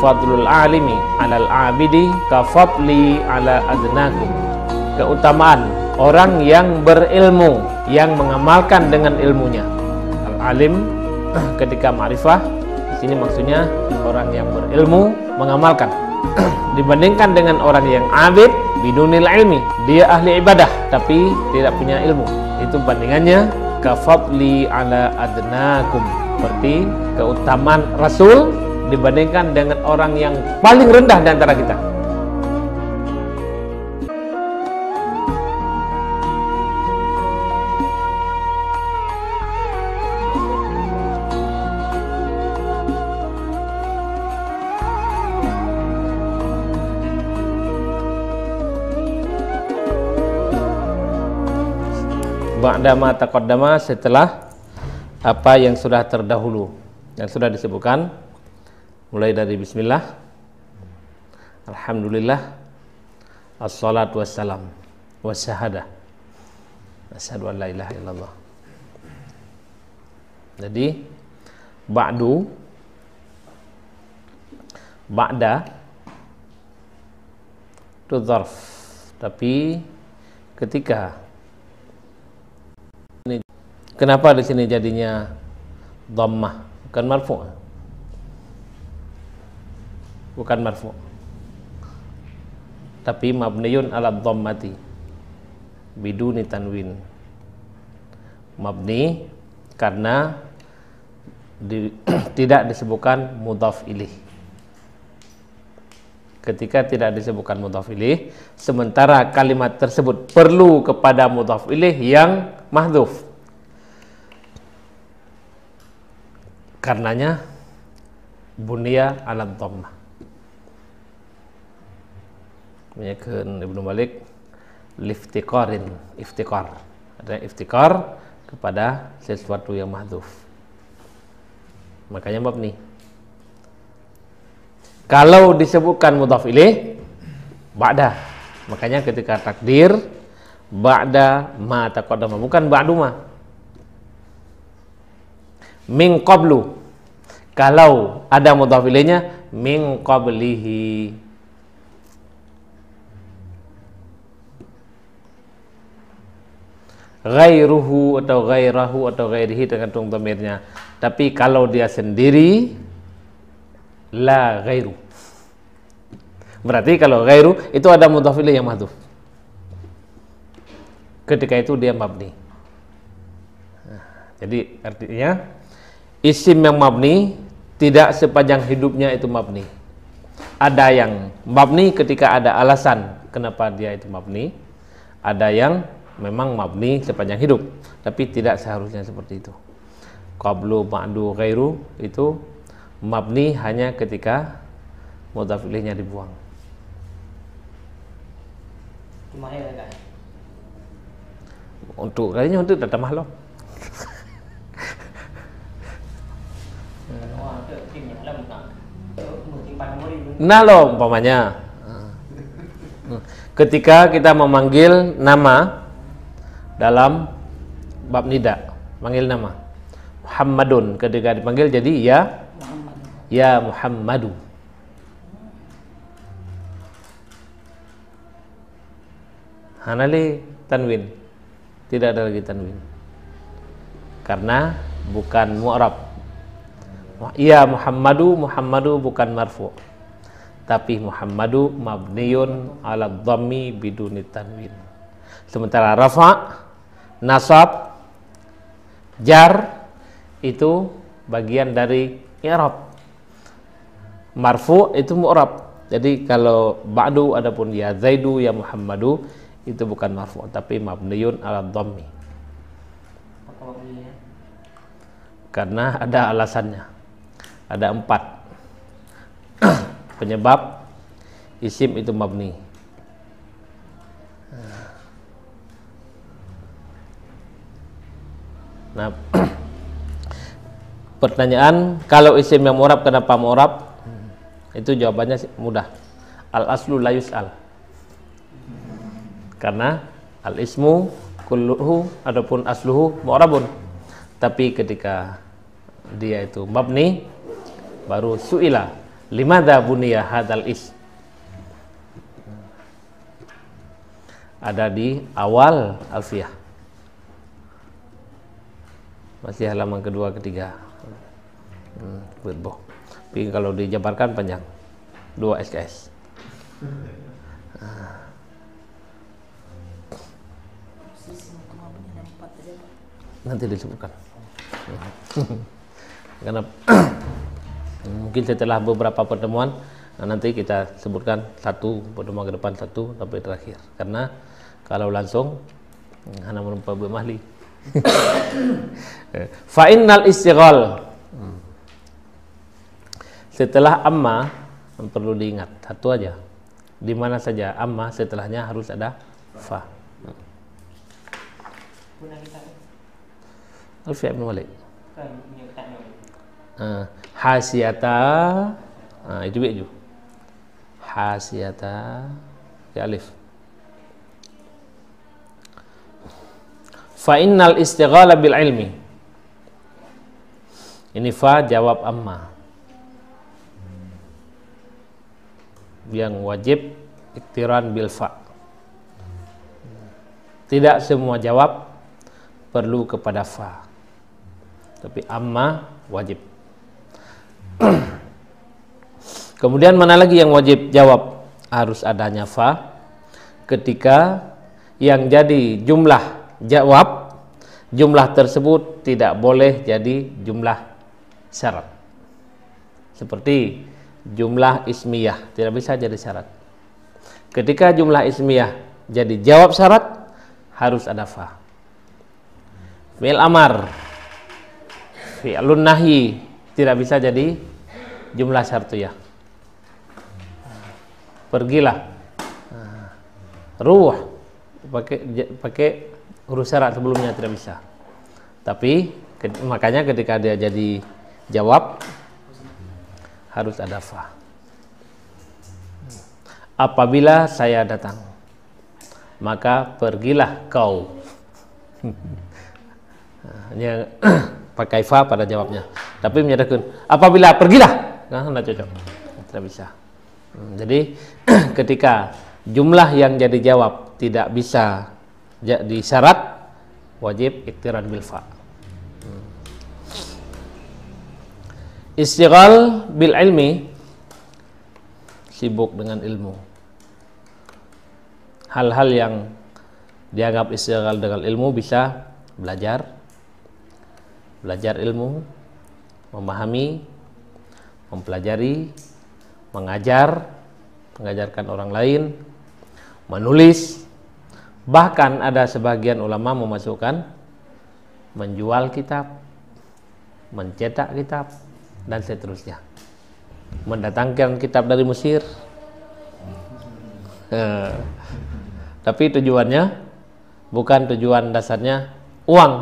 fadlul alimi alal abidi ka fadli ala adnakum. Keutamaan orang yang berilmu yang mengamalkan dengan ilmunya. Al alim ketika ma'rifah di sini maksudnya orang yang berilmu mengamalkan. Dibandingkan dengan orang yang abid bidunil ilmi dia ahli ibadah tapi tidak punya ilmu. Itu bandingannya kafadli ala adnakum. Seperti keutamaan rasul dibandingkan dengan orang yang paling rendah di antara kita. Ba'dama taqaddama setelah apa yang sudah terdahulu yang sudah disebutkan mulai dari bismillah. Alhamdulillah. Assalatu wassalam wassahadah asyhadu an la ilaha illallah. Jadi ba'du ba'da itu zarf. Tapi ketika Kenapa di sini jadinya dhammah bukan marfu? Bukan marfu. Tapi mabniun ala dhammati biduni tanwin. Mabni karena di, tidak disebutkan mudhaf ilih. Ketika tidak disebutkan mudhaf ilih, sementara kalimat tersebut perlu kepada mudhaf ilih yang mahdhuf karenanya bunia ala dhammah menyakan Ibnu Malik liftiqarin iftiqar. Ada iftiqar kepada sesuatu yang mahdhuf. Makanya bab nih kalau disebutkan mudhaf ilaih ba'da. Makanya ketika takdir ba'da ma taqaddama. Bukan ba'du ma. Min qablu. Kalau ada mudhaf ilaihnya min qablihi ghairuhu atau ghairahu atau ghairihi tergantung dhamirnya tapi kalau dia sendiri la ghairu. Berarti kalau ghairu itu ada mudhaf yang mahdhuf. Ketika itu dia mabni. Nah, jadi artinya isim yang mabni tidak sepanjang hidupnya itu mabni. Ada yang mabni ketika ada alasan kenapa dia itu mabni. Ada yang memang mabni sepanjang hidup tapi tidak seharusnya seperti itu. Qablu ba'du ghairu itu mabni hanya ketika mudhaf dibuang. Untuk kalinya untuk datang mahlo Nah loh umpamanya. Ketika kita memanggil nama dalam bab nida. Manggil nama. Muhammadun ketika dipanggil jadi ya? Ya Muhammadu. Hanali tanwin. Tidak ada lagi tanwin. Karena bukan mu'rab. Ya Muhammadu Muhammadu bukan marfu. Tapi Muhammadu mabniun ala dhammi biduni tanwin. Sementara rafa nasab jar itu bagian dari i'rab. Marfu itu mu'rab. Jadi kalau ba'du adapun ya zaidu ya Muhammadu itu bukan marfu tapi mabniun ala dhammi. Karena ada alasannya. Ada empat. Penyebab isim itu mabni nah pertanyaan kalau isim yang murab kenapa murab? Itu jawabannya mudah. Al aslu la yus'al. Karena al ismu kulluhu adapun asluhu mu'rabun. Tapi ketika dia itu mabni baru suila. Limada buniya hadal is? Ada di awal Alfiyah. Masih halaman kedua ketiga. Hmm, Tapi kalau dijabarkan panjang. Dua SKS. Nanti disebutkan. Karena mungkin setelah beberapa pertemuan nah nanti kita sebutkan satu pertemuan ke depan satu sampai terakhir karena kalau langsung hanya menumpah mahli fa innal istighal. Setelah amma perlu diingat satu aja. Di mana saja amma setelahnya harus ada fa. Alfiya bin Malik uh, hasiata. Uh, itu biju hasiata. Ya alif fa innal istighala bil ilmi. Ini fa jawab amma. Yang wajib iktiran bil fa. Tidak semua jawab perlu kepada fa. Tapi amma wajib. Kemudian mana lagi yang wajib jawab? Harus adanya fa ketika yang jadi jumlah jawab jumlah tersebut tidak boleh jadi jumlah syarat. Seperti jumlah ismiyah tidak bisa jadi syarat. Ketika jumlah ismiyah jadi jawab syarat harus ada fa. Fi'il amar fi'lun nahi tidak bisa jadi jumlah syartiyah pergilah. Ruh pakai pakai huruf syarat sebelumnya tidak bisa. Tapi makanya ketika dia jadi jawab harus ada fa. Apabila saya datang maka pergilah kau. Hanya pakai fa pada jawabnya. Tapi menyatakan apabila pergilah. Nah tidak cocok. Tidak bisa. Hmm, jadi ketika jumlah yang jadi jawab tidak bisa jadi syarat wajib iktiran bil fa hmm. istighal bil ilmi sibuk dengan ilmu hal-hal yang dianggap istighal dengan ilmu bisa belajar belajar ilmu, memahami, mempelajari, mengajar, mengajarkan orang lain, menulis, bahkan ada sebagian ulama memasukkan menjual kitab, mencetak kitab, dan seterusnya. Mendatangkan kitab dari Mesir. Eh, tapi tujuannya bukan tujuan dasarnya uang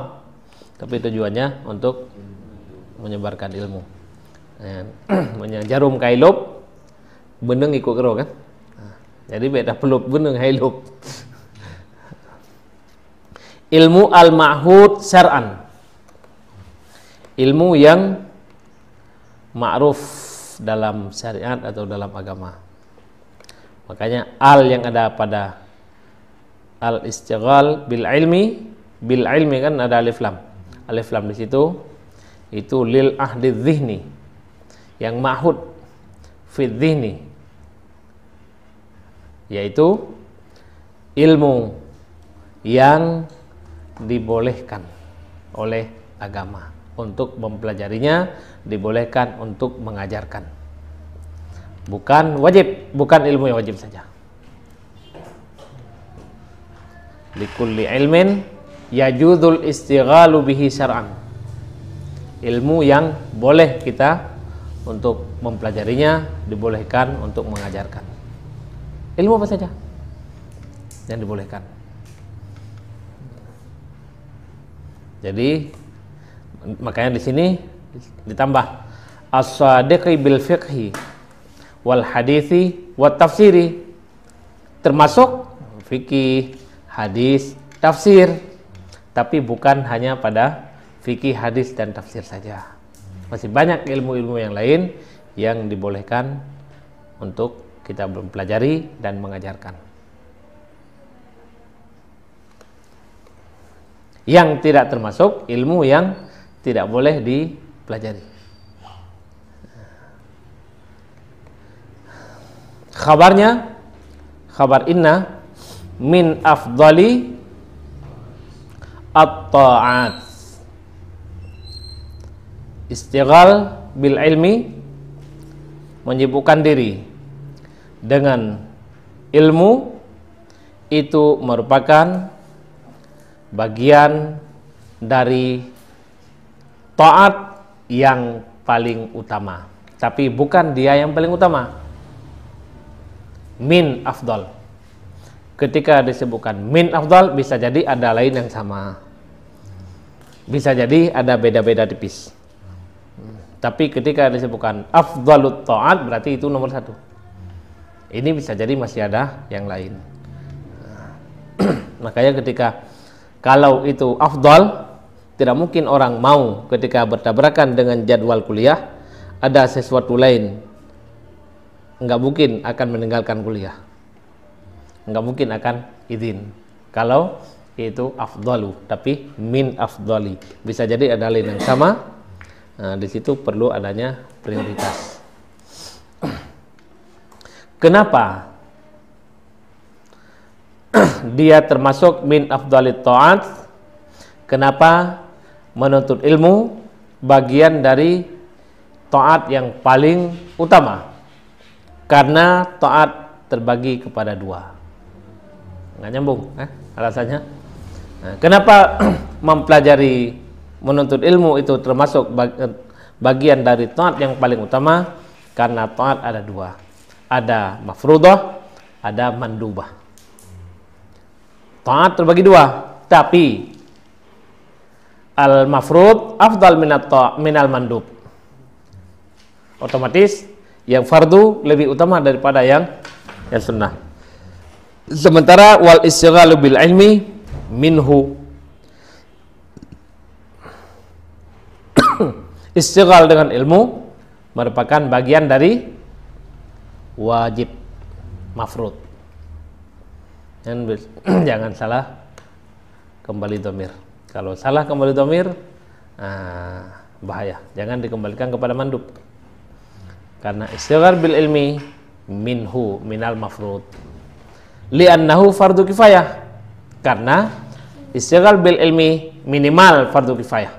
tapi tujuannya untuk menyebarkan ilmu ya. jarum kailop beneng ikut kero kan jadi beda pelup beneng hailop ilmu al-ma'hud syar'an. Ilmu yang ma'ruf dalam syariat atau dalam agama. Makanya al yang ada pada al istighal bil ilmi bil ilmi kan ada alif lam. Alif lam di situ itu lil ahdi dhihni yang mahud fi dhihni yaitu ilmu yang dibolehkan oleh agama. Untuk mempelajarinya dibolehkan untuk mengajarkan. Bukan wajib bukan ilmu yang wajib saja. Likulli ilmin yajudul istighalu bihi syar'an. Ilmu yang boleh kita untuk mempelajarinya dibolehkan untuk mengajarkan. Ilmu apa saja yang dibolehkan jadi makanya di sini ditambah as-sadiqi bil fiqhi wal hadithi wat tafsiri. Termasuk fikih hadis tafsir. Tapi bukan hanya pada fikih hadis dan tafsir saja. Masih banyak ilmu-ilmu yang lain yang dibolehkan untuk kita mempelajari dan mengajarkan. Yang tidak termasuk ilmu yang tidak boleh dipelajari. Kabarnya khabar inna min afdali at-ta'at istighal bil ilmi menyibukkan diri dengan ilmu itu merupakan bagian dari taat yang paling utama. Tapi bukan dia yang paling utama. Min afdal. Ketika disebutkan min afdal bisa jadi ada lain yang sama. Bisa jadi ada beda-beda tipis. Tapi ketika disebutkan afdalut ta'at berarti itu nomor satu. Ini bisa jadi masih ada yang lain. Makanya ketika kalau itu afdal, tidak mungkin orang mau ketika bertabrakan dengan jadwal kuliah ada sesuatu lain. Enggak mungkin akan meninggalkan kuliah. Enggak mungkin akan izin. Kalau itu afdalu, tapi min afdali. Bisa jadi ada lain yang sama Nah, di situ perlu adanya prioritas. Kenapa dia termasuk min afdalit ta'at? Kenapa menuntut ilmu bagian dari taat yang paling utama? Karena taat terbagi kepada dua. Nggak nyambung, eh? alasannya. Nah, kenapa mempelajari menuntut ilmu itu termasuk bagian dari taat yang paling utama karena taat ada dua ada mafrudah ada mandubah taat terbagi dua. Tapi al mafrud afdal minat minal mandub. Otomatis yang fardu lebih utama daripada yang yang sunnah. Sementara wal istighalu bil ilmi minhu. Istighal dengan ilmu merupakan bagian dari wajib mafrud dan jangan salah kembali domir. Kalau salah kembali domir nah, bahaya. Jangan dikembalikan kepada mandub. Karena istighal bil ilmi minhu minal mafrud. Li'annahu fardu kifayah. Karena istighal bil ilmi minimal fardu kifayah.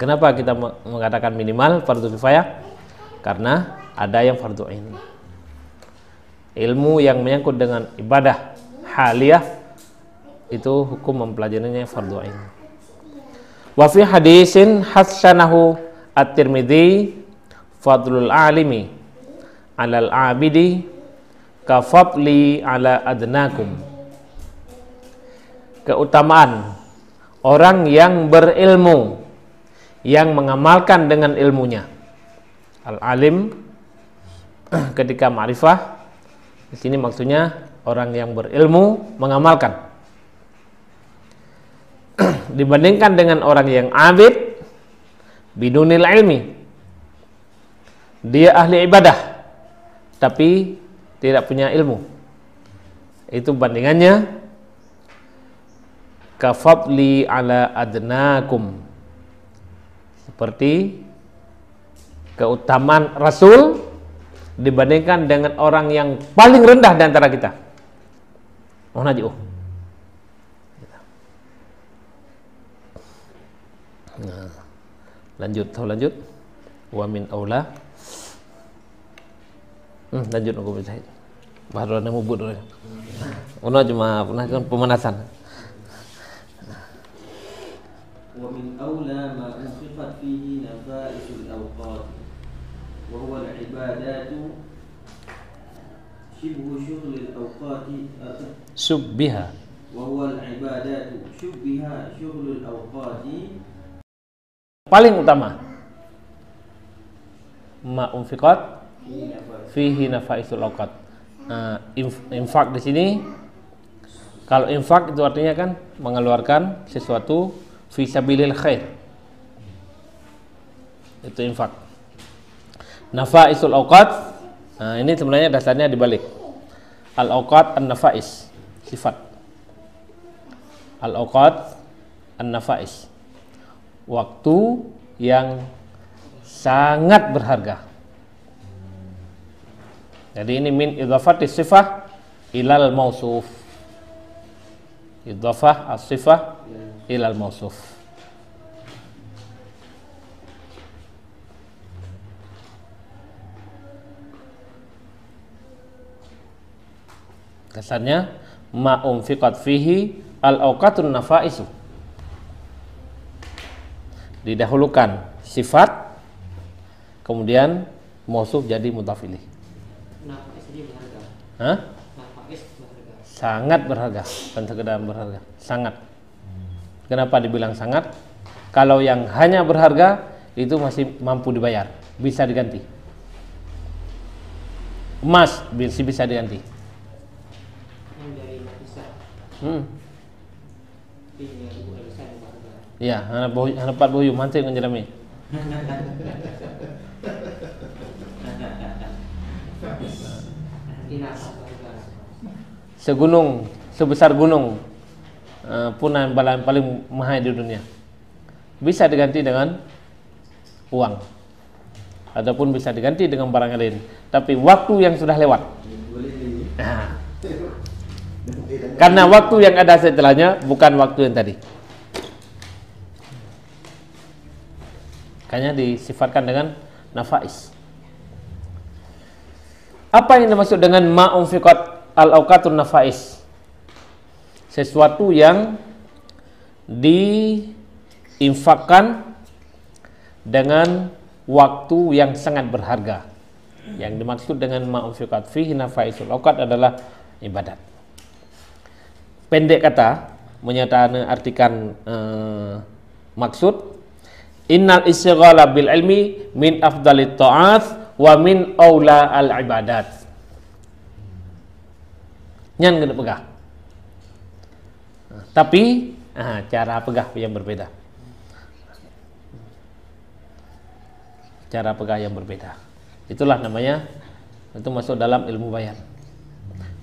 Kenapa kita mengatakan minimal fardu kifayah? Karena ada yang fardu ain. Ilmu yang menyangkut dengan ibadah haliyah itu hukum mempelajarinya fardu ain. Wa fi hadisin hasanahu at-Tirmidzi fadlul alimi alal abidi ka fadli ala adnakum. Keutamaan orang yang berilmu yang mengamalkan dengan ilmunya. Al-alim ketika ma'rifah di sini maksudnya orang yang berilmu mengamalkan. Dibandingkan dengan orang yang abid bidunil ilmi. Dia ahli ibadah tapi tidak punya ilmu. Itu bandingannya kafadli ala adnakum seperti keutamaan Rasul dibandingkan dengan orang yang paling rendah di antara kita. Oh najih. Nah, lanjut, tahu lanjut. Wa min aula. Hmm, lanjut aku bisa. Baru ada mubut. Ono cuma pernah kan pemanasan. Wa min aula ma fihi وهو العبادات شبه شغل الأوقات شبها وهو العبادات شبه شغل الأوقات paling utama ma unfiqat fihi nafaisul awqat nah, infak di sini kalau infak itu artinya kan mengeluarkan sesuatu fi sabilil khair itu infak nafaisul awqat. Nah ini sebenarnya dasarnya dibalik. Al awqat an nafais sifat. Al awqat an nafais waktu yang sangat berharga. Jadi ini min idhafati sifah ilal mausuf idhafah as-sifah ilal mausuf Kesannya ma umfiqat fihi al auqatun nafaisu. Didahulukan sifat kemudian mausuf jadi mudhaf ilaih. Hah? Sangat berharga, bukan sekedar berharga, sangat. Kenapa dibilang sangat? Kalau yang hanya berharga itu masih mampu dibayar, bisa diganti. Emas bisa diganti. Hmm. Ya, anak boy, anak pat boyu dengan jerami. Segunung, sebesar gunung uh, punan balan paling mahal di dunia. Bisa diganti dengan uang. Ataupun bisa diganti dengan barang lain. Tapi waktu yang sudah lewat. Nah. Karena waktu yang ada setelahnya bukan waktu yang tadi. Makanya disifatkan dengan nafais. Apa yang dimaksud dengan ma'unfiqat al-awqatun nafais? Sesuatu yang diinfakkan dengan waktu yang sangat berharga. Yang dimaksud dengan ma'unfiqat fihi nafaisul awqat adalah ibadat. Pendek kata menyatakan artikan eh, maksud innal istighala bil ilmi min afdalit ta'at wa min aula al ibadat. Nyan kena pegah. Tapi ah, cara pegah yang berbeda. Cara pegah yang berbeda. Itulah namanya itu masuk dalam ilmu bayan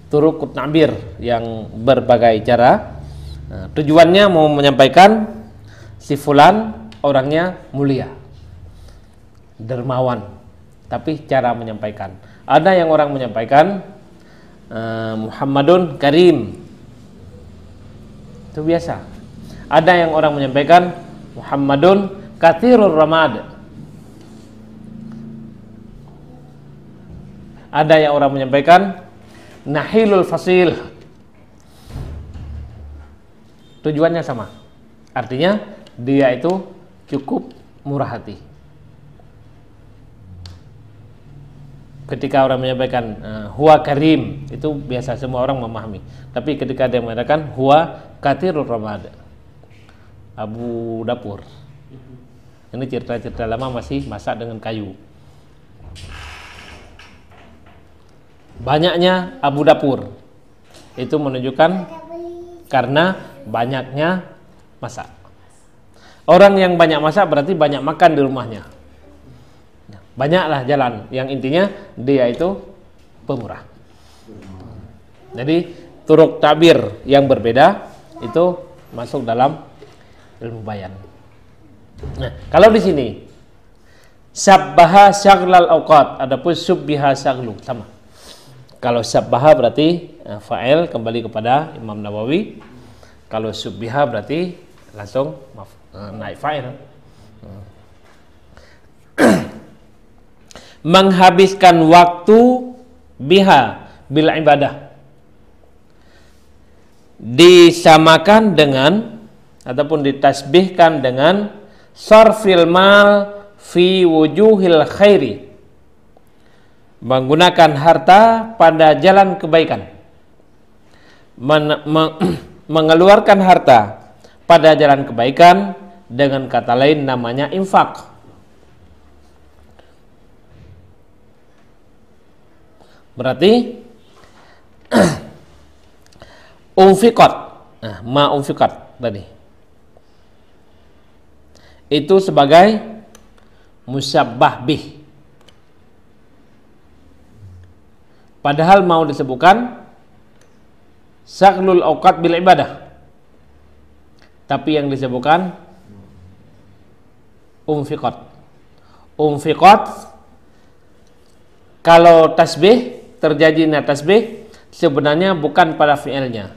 turuk nabir yang berbagai cara nah, tujuannya mau menyampaikan si fulan orangnya mulia dermawan tapi cara menyampaikan. Ada yang orang menyampaikan uh, Muhammadun Karim. Itu biasa. Ada yang orang menyampaikan Muhammadun Kathirul Ramad. Ada yang orang menyampaikan Nahilul Fasil. Tujuannya sama. Artinya dia itu cukup murah hati. ketika orang menyampaikan uh, huwa karim itu biasa semua orang memahami tapi ketika dia mengatakan huwa katirul ramad abu dapur ini cerita-cerita lama masih masak dengan kayu banyaknya abu dapur. Itu menunjukkan karena banyaknya masak. Orang yang banyak masak berarti banyak makan di rumahnya. Banyaklah jalan. Yang intinya dia itu pemurah. Jadi turuk tabir yang berbeda itu masuk dalam ilmu bayan. Nah kalau di sini sabbaha syaglal awqat adapun subbiha syaglu sama kalau sabbaha berarti uh, fa'il kembali kepada Imam Nawawi. Kalau subbiha berarti langsung uh, naik fa'il. Uh menghabiskan waktu biha bila ibadah. Disamakan dengan ataupun ditasbihkan dengan sarfil mal fi wujuhil khairi menggunakan harta pada jalan kebaikan Men, me, mengeluarkan harta pada jalan kebaikan dengan kata lain namanya infak Berarti umfikot. Nah, ma umfikot tadi. Itu sebagai musyabbah bih. Padahal mau disebutkan saklul awqat bil ibadah. Tapi yang disebutkan umfiqat. Umfiqat kalau tasbih terjadinya tasbih sebenarnya bukan pada fi'ilnya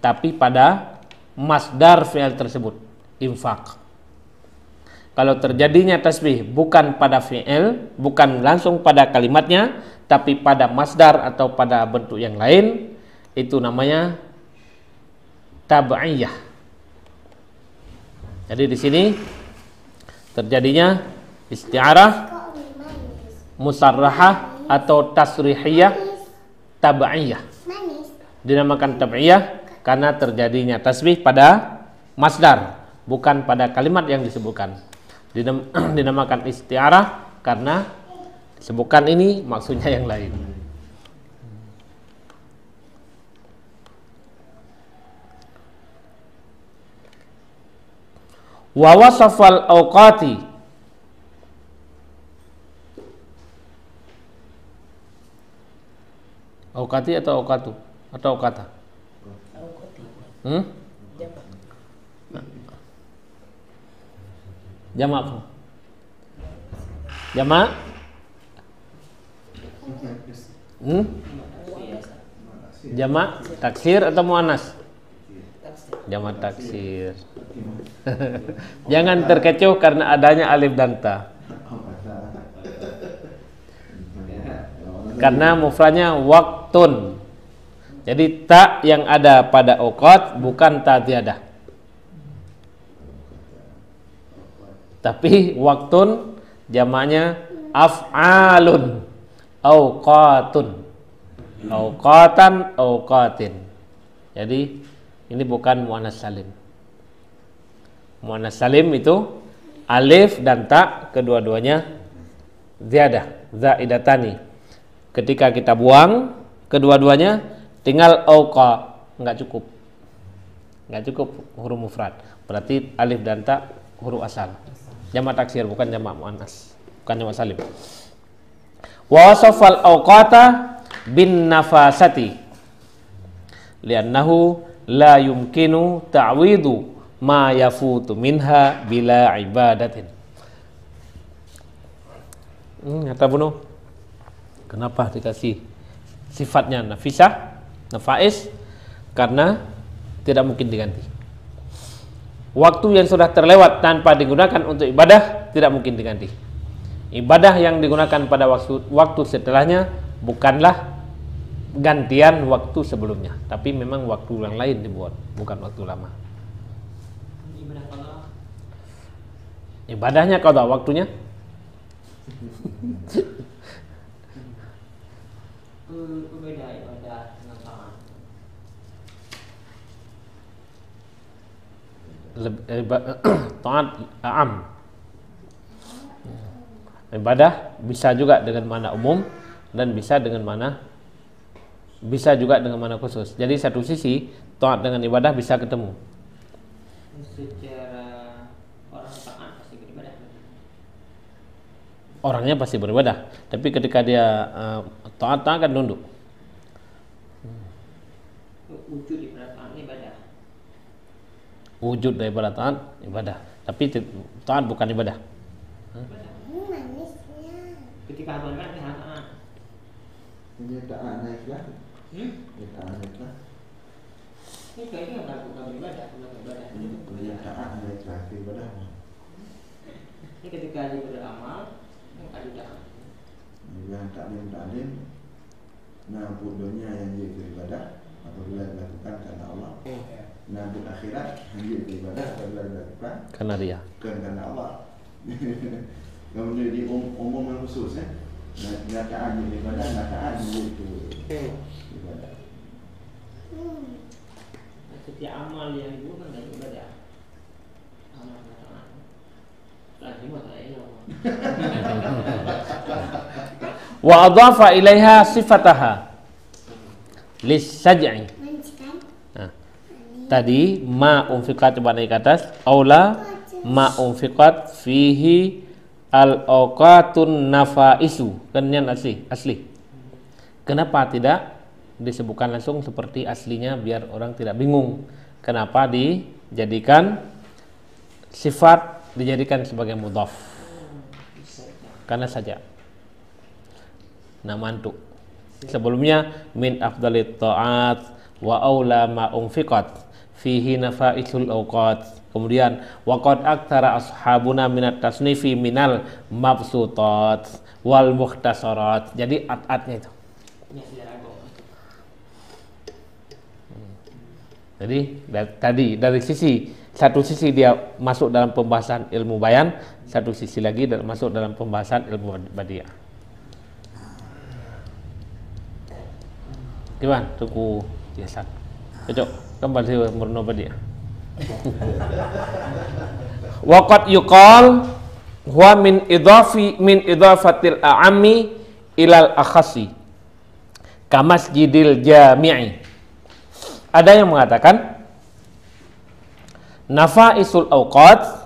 tapi pada masdar fi'il tersebut infak kalau terjadinya tasbih bukan pada fi'il bukan langsung pada kalimatnya tapi pada masdar atau pada bentuk yang lain itu namanya tab'iyah. Jadi di sini terjadinya istiarah musarrahah atau tasrihiyah tab'iyah. Dinamakan tab'iyah karena terjadinya tasbih pada masdar bukan pada kalimat yang disebutkan. Dinamakan istiarah karena disebutkan ini maksudnya yang lain. Wa wasafal awqati. Awqati atau awqatu? Atau awqata? Hmm? jamak jamak hmm? jamak taksir atau muannas jamak taksir Jangan terkecoh karena adanya alif dan ta. Karena mufradnya waktun. Jadi tak yang ada pada okot bukan ta tiada. Tapi waktun jamaknya af'alun auqatun. Auqatan auqatin. Jadi ini bukan muannas salim. Muannas salim itu alif dan ta kedua-duanya ziyadah, zaidatani. Ketika kita buang kedua-duanya tinggal auqa, enggak cukup. Enggak cukup huruf mufrad. Berarti alif dan ta huruf asal. Jamak taksir bukan jamak muannas, bukan jamak salim. Wa wasafal awqata bin nafasati li'annahu la yumkinu ta'widu ma yafutu minha bila ibadatin. Hmm, kata bunuh. Kenapa dikasih sifatnya nafisah, nafais? Karena tidak mungkin diganti. Waktu yang sudah terlewat tanpa digunakan untuk ibadah tidak mungkin diganti. Ibadah yang digunakan pada waktu waktu setelahnya bukanlah gantian waktu sebelumnya, tapi memang waktu yang lain dibuat, bukan waktu lama. Ibadahnya kau tahu waktunya? taat am ibadah bisa juga dengan mana umum dan bisa dengan mana bisa juga dengan mana khusus. Jadi satu sisi taat dengan ibadah bisa ketemu. Orangnya pasti beribadah tapi ketika dia uh, taat akan nunduk. Wujud daripada taat ibadah. Wujud daripada taat ibadah. Tapi taat bukan ibadah ketika beribadah dia taat dia taat naiklah hmm? dia taat naiklah ini kayaknya nggak bukan ibadah bukan ibadah dia taat naiklah ibadah ini ketika dia beramal yang taklim taklim nah bodohnya yang dia beribadah apabila dilakukan karena Allah. Nah akhirat yang dia beribadah apabila dilakukan karena dia. kan karena Allah kemudian di um, umum yang khusus ya nah, nyataan yang ibadah nyataan yang itu. Ibadah setiap amal yang itu kan dari ibadah. Amal lagi mah wa adhafa ilaiha sifataha. Lisaj'i. Tadi ma unfiqat atas aula ma unfiqat fihi al awqatun nafaisu kan yang asli asli Kenapa tidak disebutkan langsung seperti aslinya biar orang tidak bingung? Kenapa dijadikan sifat dijadikan sebagai mudhaf? Karena saja nama antuk. Sebelumnya min afdalit ta'at wa aula ma fihi nafaisul awqat. Kemudian waqad aktara ashabuna minat tasnifi minal mabsutat wal mukhtasarat. Jadi at-atnya itu. Jadi dari, tadi dari sisi satu sisi dia masuk dalam pembahasan ilmu bayan, satu sisi lagi masuk dalam pembahasan ilmu badiah. Gimana tuku biasa? Cocok kembali murno badiah. Waqat yuqal huwa min idafi min idafatil a'ami ilal akhasi. Kamasjidil jami'i. Ada yang mengatakan nafaisul awqat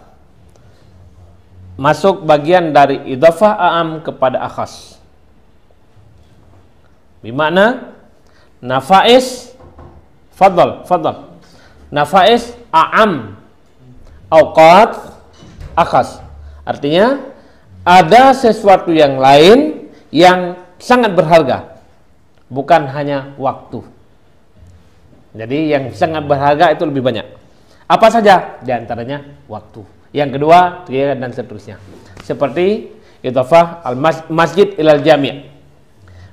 masuk bagian dari idafah a'am kepada akhas. Bimana nafais fadal fadal nafais a'am awqat akhas artinya ada sesuatu yang lain yang sangat berharga bukan hanya waktu jadi yang sangat berharga itu lebih banyak. Apa saja? Di antaranya waktu. Yang kedua, dan seterusnya. Seperti idhafah al masjid ilal jami'.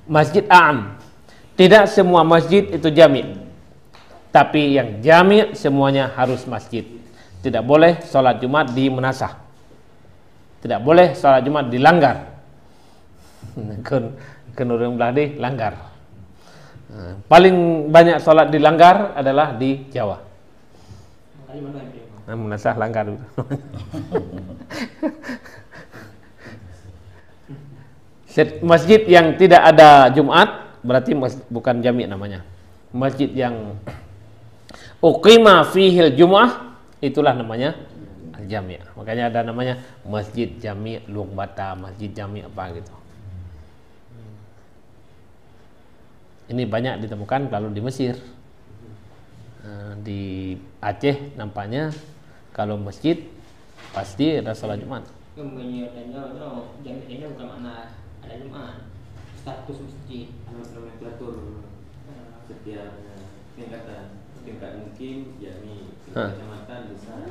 Masjid a'am. Tidak semua masjid itu jami'. Tapi yang jami' semuanya harus masjid. Tidak boleh sholat Jumat di menasah. Tidak boleh sholat Jumat dilanggar. Kun kun belah di langgar. Nah, paling banyak sholat dilanggar adalah di Jawa. Nah, menasah langgar Masjid yang tidak ada Jumat berarti bukan jami namanya. Masjid yang uqima fihil Jum'ah itulah namanya jami. Makanya ada namanya Masjid Jami Luang Bata, Masjid Jami apa gitu. Ini banyak ditemukan kalau di Mesir. Nah, di Aceh nampaknya kalau masjid pasti ada sholat Jumat. Jami'nya bukan makna ada Jumat. Status masjid. Nomenklatur setiap tingkatan tingkat mungkin jami kecamatan besar.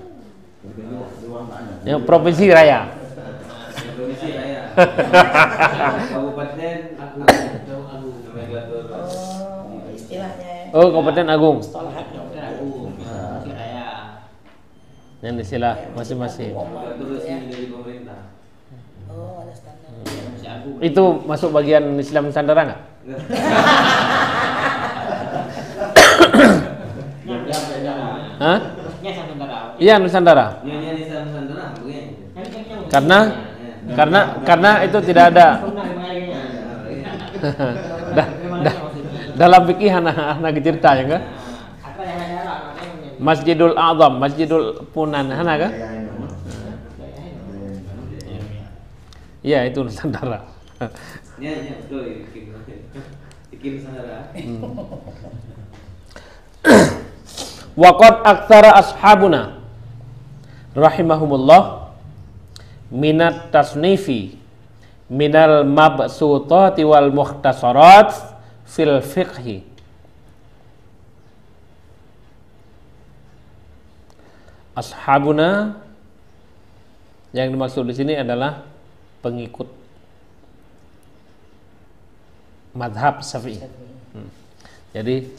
Yang provinsi raya. Provinsi raya. Kabupaten Oh, Kabupaten Agung. Agung. Yang istilah masing-masing. Itu masuk bagian Islam Nusantara nggak? Hah? Iya Nusantara. Karena karena karena itu tidak ada. dah, dah. Dalam fikih anak anak cerita ya kan? Masjidul Azam, Masjidul Punan, hana kan? Iya itu Nusantara. Iya iya betul Fikih Nusantara. Waqad aktsara ashabuna. Rahimahumullah. Minat tasnifi. Minal mabsutati wal mukhtasarat fil fiqhi. Ashabuna. Yang dimaksud di sini adalah pengikut. Madhab syafi'i. Hmm. Jadi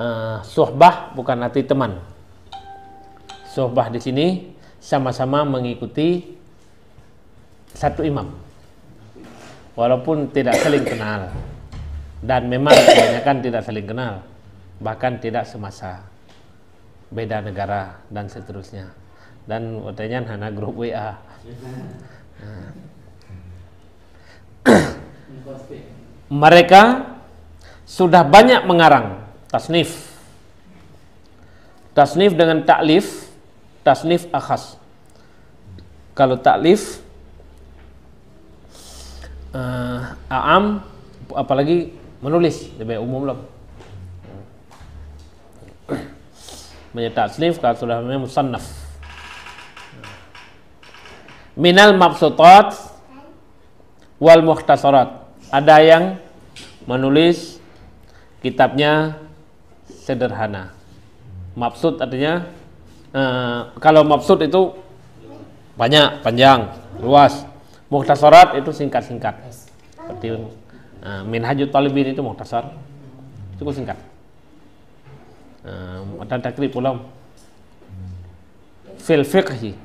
uh, suhbah bukan arti teman. Suhbah di sini sama-sama mengikuti satu imam. Walaupun tidak saling kenal. Dan memang kebanyakan tidak saling kenal. Bahkan tidak semasa. Beda negara dan seterusnya. Dan katanya hanya grup WA. Nah. Mereka sudah banyak mengarang tasnif. Tasnif dengan taklif tasnif akhas. Kalau taklif uh, aam apalagi menulis lebih umum lah. Menyetak tasnif kalau sudah namanya musannaf. Minal mabsutat wal muhtasarat ada yang menulis kitabnya sederhana. Mabsud artinya uh, kalau mabsud itu banyak panjang luas. Muhtasarat itu singkat-singkat. Seperti uh, minhajut talibin itu muhtasar cukup singkat. Uh, ada takrib ulam fil fiqhi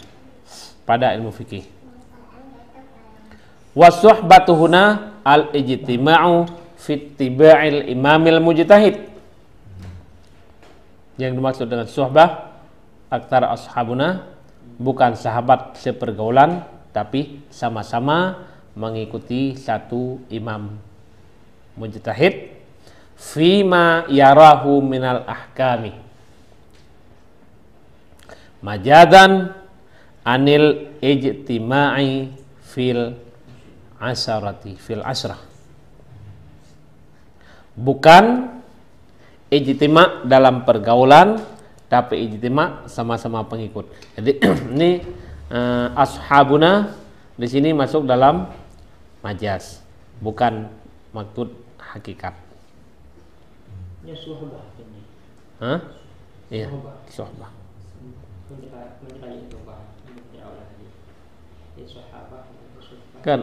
pada ilmu fikih wasuhbatu huna al ijtima'u fit tiba'il imamil mujtahid yang dimaksud dengan suhbah aktara ashabuna bukan sahabat sepergaulan tapi sama-sama mengikuti satu imam. Mujtahid fima yarahu minal ahkami. Majadan anil ijtima'i fil asarati fil asrah. Bukan ijtima dalam pergaulan tapi ijtima sama-sama pengikut jadi ini uh, ashabuna di sini masuk dalam majas bukan maksud hakikat ya suhbah ini Hah? Iya, suhbah. kan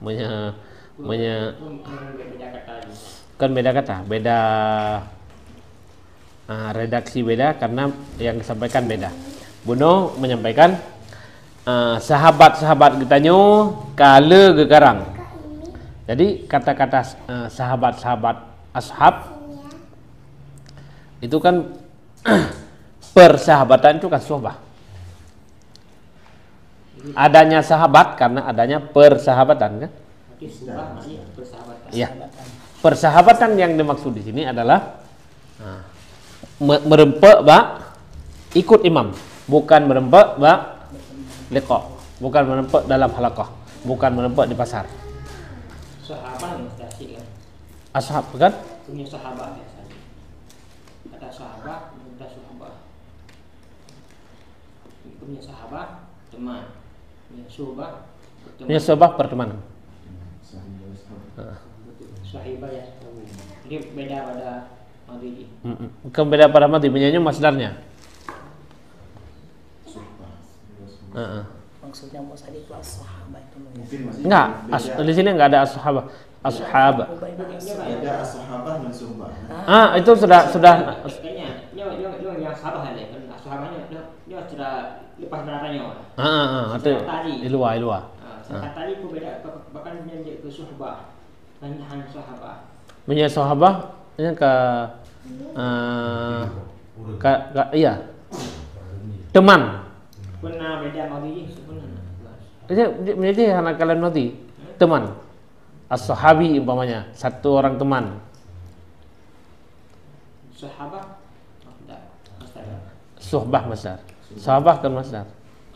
punya punya kan beda kata beda uh, redaksi beda karena yang disampaikan beda Buno menyampaikan uh, sahabat-sahabat kita nyo kala gegarang jadi kata-kata uh, sahabat-sahabat ashab itu kan persahabatan itu kan sohbah adanya sahabat karena adanya persahabatan kan? Iya. Persahabatan yang dimaksud di sini adalah merempek bak ikut imam, bukan merempek bak lekok, bukan merempek dalam halakoh, bukan merempek di pasar. Sahabat mustahil. Ashab kan? Punya sahabat biasanya. Ada sahabat, ada sahabat. Punya sahabat, teman Suhbah Ini sohbah pertemanan. Sahibah ya. Ini beda pada Madidi. Bukan beda pada mati, punyanya masdarnya. Uh-uh. Maksudnya mau tadi itu sahabat itu Enggak, as, di sini enggak ada ashabah. Ashab. Ada ashabah dan suhbah. Ah, itu sudah sudah Kayaknya yang kan sudah lepas beratanya. Ah, ah, ah, itu di luar, di luar. Ah, tadi aku beda bahkan menjadi ke. Menjadi sahabat ini ke uh, ke, ke iya. Teman. Menjadi anak kalian mati teman. As-sahabi umpamanya. Satu orang teman. Sahabat suhbah masdar. Sahabah kan masdar?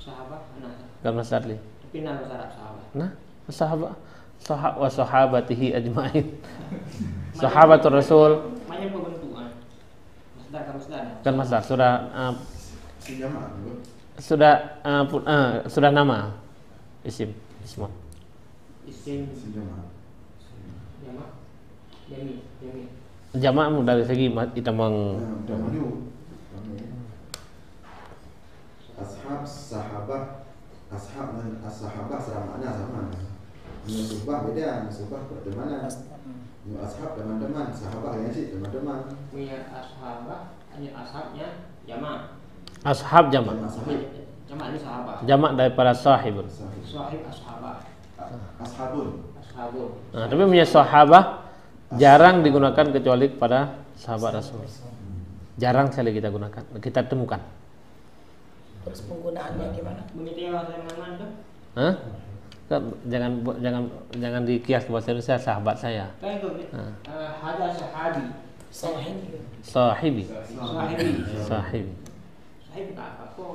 Sahabat nah. Kan masdar li. Tapi nama syarat sahabat. nah sahabat sahab wa sahabatihi ajmain sahabatul rasul Banyak pembentukan. Masdar kan masdar. kan masdar sudah uh, sudah uh, uh, sudah nama isim ismu Isim Si jamak. jamak dari segi kita meng. Ashab, sahabat, ashab dan as-sahabah sama makna sama. Ini suhbah beda, ini suhbah pertemanan. Ini ashab teman-teman, sahabat kayaknya sih teman-teman. Punya ashabah hanya ashabnya jamak. ashab jamak Jamak sahib. Jamak ini sahabat. jamak daripada sahib Sahib. Sahib ashabah. Ashabun. Ashabun. nah, tapi punya sahabah jarang digunakan kecuali pada sahabat rasul jarang sekali kita gunakan kita temukan Terus penggunaannya gimana? Bunyi tiwa mana tu? Hah? Kan jangan jangan jangan dikias ke bahasa Indonesia sahabat saya Kan Ah. eh, hada sahabi. Sahibi Sahibi. sahibi Sahib tak apa.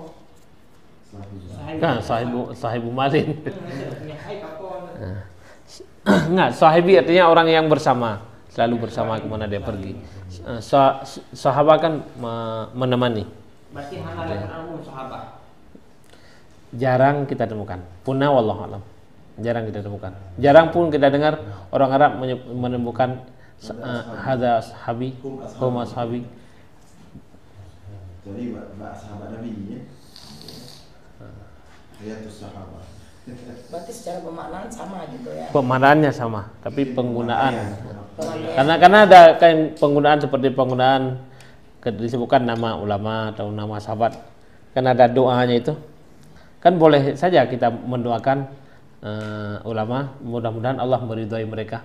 Sahib. Sahib. kan sahibu sahibu malin? Enggak, sahibi artinya orang yang bersama. selalu bersama ke mana dia pergi. Eh, sah- sahabat kan me- menemani. Berarti umum sahabat. Jarang kita temukan. Punah wallahu alam. Jarang kita temukan. Jarang pun kita dengar orang Arab menemukan uh, hadza sahabi, hum ashabi. Jadi sahabat Nabi ya. Hayatus sahabat. Berarti secara pemaknaan sama gitu ya. Pemanaannya sama, tapi penggunaan Pemaknaan karena karena ada kan penggunaan seperti penggunaan disebutkan nama ulama atau nama sahabat kan ada doanya itu kan boleh saja kita mendoakan eh, ulama mudah-mudahan Allah meridhai mereka.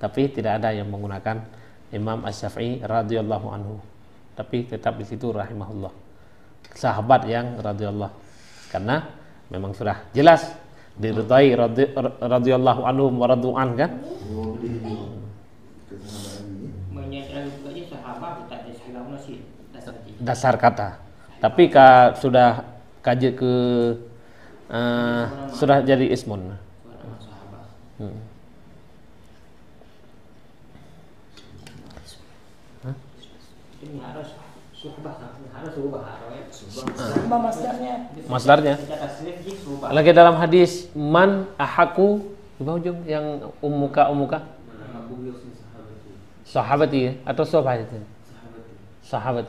Tapi tidak ada yang menggunakan Imam Asy-Syafi'i radhiyallahu anhu. Tapi tetap di situ rahimahullah. Sahabat yang radhiyallahu. Karena memang sudah jelas diridhai radhi- radhiyallahu anhu wa radu'an kan? Dasar kata. Tapi ka, sudah kaji ke eh, sudah jadi ismun. Sahabat. Hmm. Sahabat. Masdarnya. Lagi dalam hadis man ahaku di bawah ujung yang umuka umuka sahabat ya atau sahabat sahabat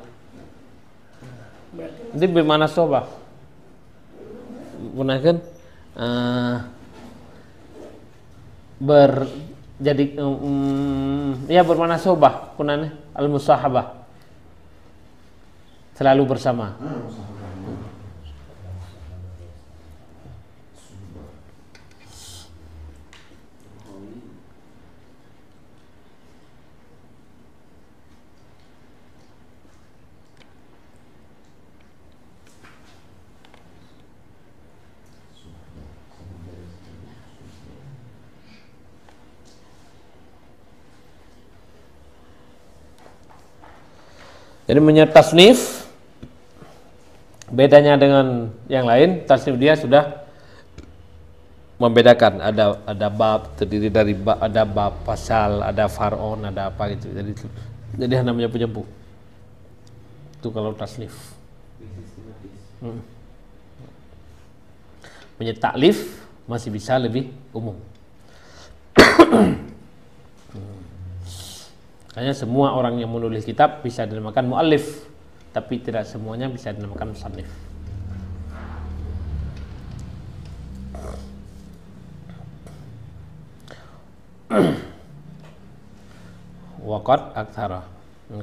Berarti Jadi bermana soba? Gunakan eh, ber jadi um, ya bermana soba punane al musahabah selalu bersama. Ah, sahabat. Jadi menurut tasnif bedanya dengan yang lain tasnif dia sudah membedakan. Ada ada bab terdiri dari bab, ada bab pasal ada faron ada apa gitu. Jadi jadi namanya penyembuh. Itu kalau tasnif. Hmm. punya taklif masih bisa lebih umum Makanya semua orang yang menulis kitab bisa dinamakan muallif, tapi tidak semuanya bisa dinamakan musannif. Wakot aksara.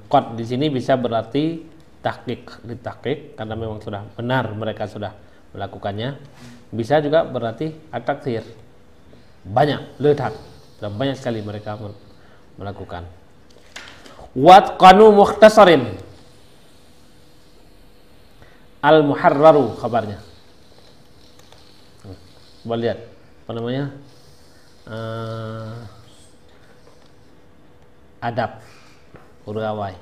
Qad di sini bisa berarti tahqiq, ditahqiq karena memang sudah benar mereka sudah melakukannya. Bisa juga berarti ataksir. Banyak, ledak. Dan banyak sekali mereka mel- melakukan. Watqanu mukhtasarin. Al muharraru kabarnya. Coba lihat apa namanya? Eh, adab urgawai.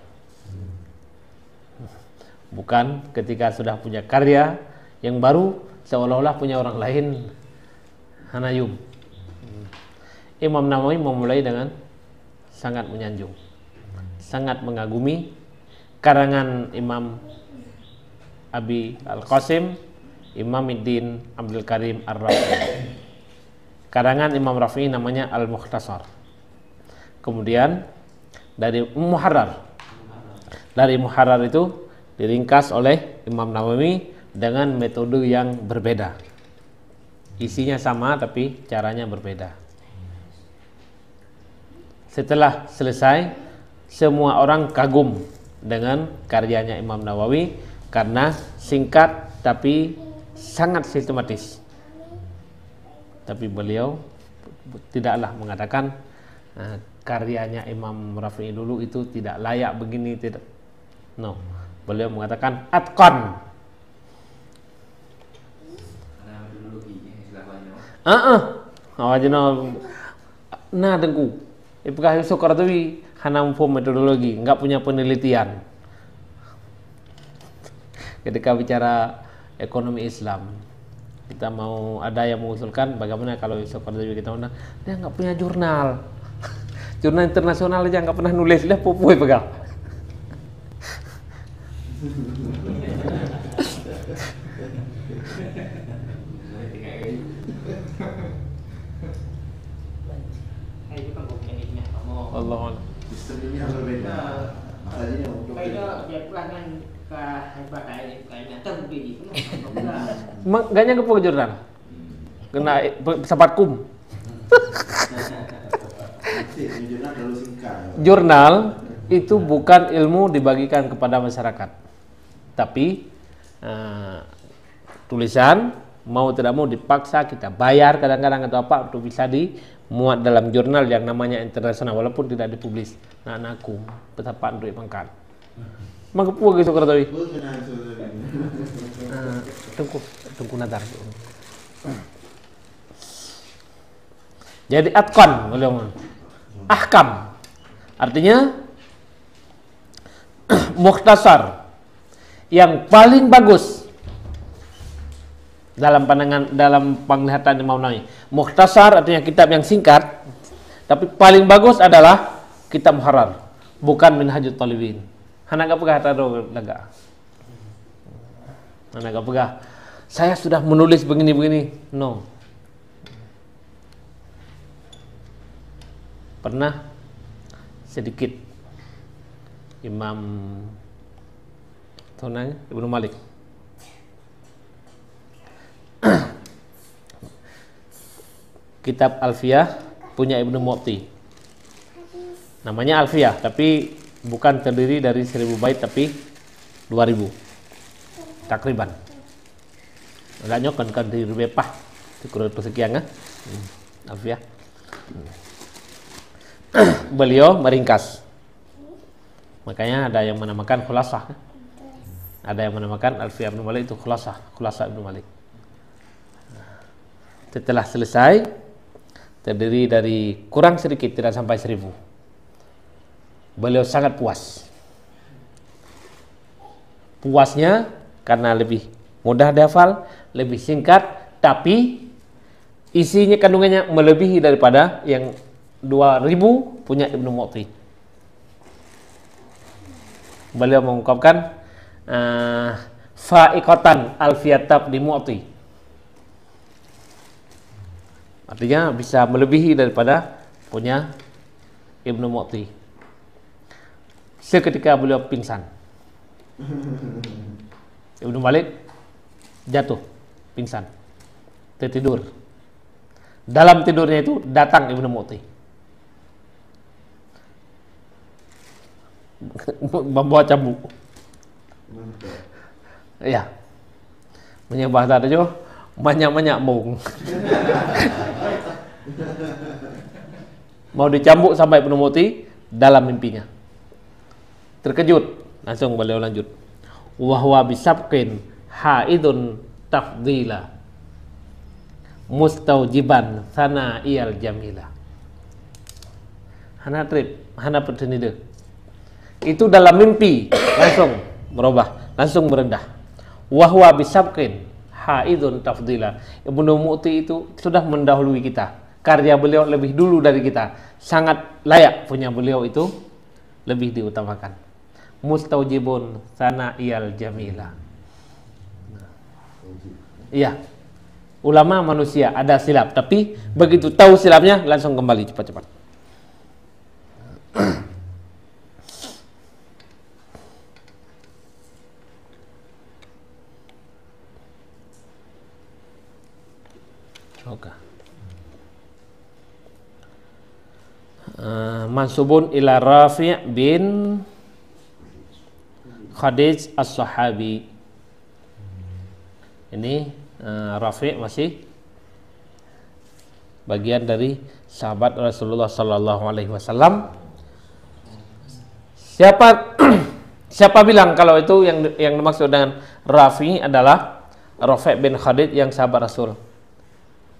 Bukan ketika sudah punya karya yang baru seolah-olah punya orang lain hanayum. Imam Nawawi memulai dengan sangat menyanjung, sangat mengagumi karangan Imam Abi Al-Qasim, Imam Iddin Abdul Karim Ar-Rafi. Karangan Imam Rafi namanya Al-Mukhtasar. Kemudian dari Muharrar. Dari Muharrar itu diringkas oleh Imam Nawawi dengan metode yang berbeda. Isinya sama tapi caranya berbeda. Setelah selesai, semua orang kagum dengan karyanya Imam Nawawi karena singkat tapi sangat sistematis. Tapi beliau tidaklah mengatakan "Ah, karyanya Imam Rafi'i dulu itu tidak layak begini tidak. No. Beliau mengatakan atqan. Heeh. Awajna nah dengku. Ipkah Soekartowi mempunyai metodologi, nggak punya penelitian. Ketika bicara ekonomi Islam, kita mau ada yang mengusulkan bagaimana kalau Soekartowi kita undang, dia nggak punya jurnal. Jurnal internasional aja nggak pernah nulis lah popoi pegang. Kamu. Allah Yang berbeda. Makanya untuk Kaya dia kan ke hebat kaya kaya tahu begini. Kenapa? Ma- Nggak nyangka ke jurnal. Kena eh, pesawat kum. Jurnal itu bukan ilmu dibagikan kepada masyarakat, tapi eh, tulisan mau tidak mau dipaksa kita bayar kadang-kadang atau apa untuk bisa dimuat dalam jurnal yang namanya internasional walaupun tidak dipublis. Nah, naku betapa untuk mangkat. Mangkepu gitu kata tadi. Betul, nah, betul, betul. Eh, tungku tungku nadar jadi atkon ngomong. ahkam artinya mukhtasar yang paling bagus dalam pandangan dalam penglihatan Imam Nawawi mukhtasar artinya kitab yang singkat tapi paling bagus adalah kitab Muharrar bukan Minhajut Talibin Hana gak pegah taruh lega Anak gak pegah. Saya sudah menulis begini-begini. No. Pernah sedikit Imam Tonanya Ibnu Malik. Kitab Alfiyah punya Ibnu Mu'ti. Namanya Alfiyah, tapi bukan terdiri dari 1000 bait tapi 2000 takriban agak nyokan kan di bepah kurang persekian kan hmm. Alfiah Hmm. beliau meringkas makanya ada yang menamakan khulasah kan? ada yang menamakan Alfiah bin Malik itu khulasah khulasah bin Malik setelah selesai terdiri dari kurang sedikit tidak sampai seribu beliau sangat puas puasnya karena lebih mudah dihafal, lebih singkat, tapi isinya kandungannya melebihi daripada yang 2000 punya Ibnu Mu'ti. Beliau mengungkapkan uh, fa'iqatan alfiyatab di Mu'ti. Artinya bisa melebihi daripada punya Ibnu Mu'ti. Seketika beliau pingsan. Ibnu Malik jatuh, pingsan, tertidur. Dalam tidurnya itu datang Ibnu Mu'ti. Membawa cambuk. Ya. Bahasa ada juga banyak-banyak mung. Mau dicambuk sampai Ibnu Mu'ti dalam mimpinya. Terkejut, langsung beliau lanjut. Wahwa bisabkin haidun tafdila mustaujiban sana iyal jamila hana trip hana pertenide itu dalam mimpi langsung merubah langsung merendah wahwa bisabkin haidun tafdila. Ibnu Mu'ti itu sudah mendahului kita. Karya beliau lebih dulu dari kita. Sangat layak punya beliau itu lebih diutamakan. Mustaujibun sana iyal jamila. Iya. Ulama manusia ada silap, tapi begitu tahu silapnya langsung kembali cepat-cepat. Uh, mansubun ila Rafi' bin Khadij as-Sahabi. Ini uh, Rafi' masih bagian dari sahabat Rasulullah Sallallahu Alaihi Wasallam. Siapa siapa bilang kalau itu yang yang dimaksud dengan Rafi adalah Rafi' bin Khadid yang sahabat Rasul?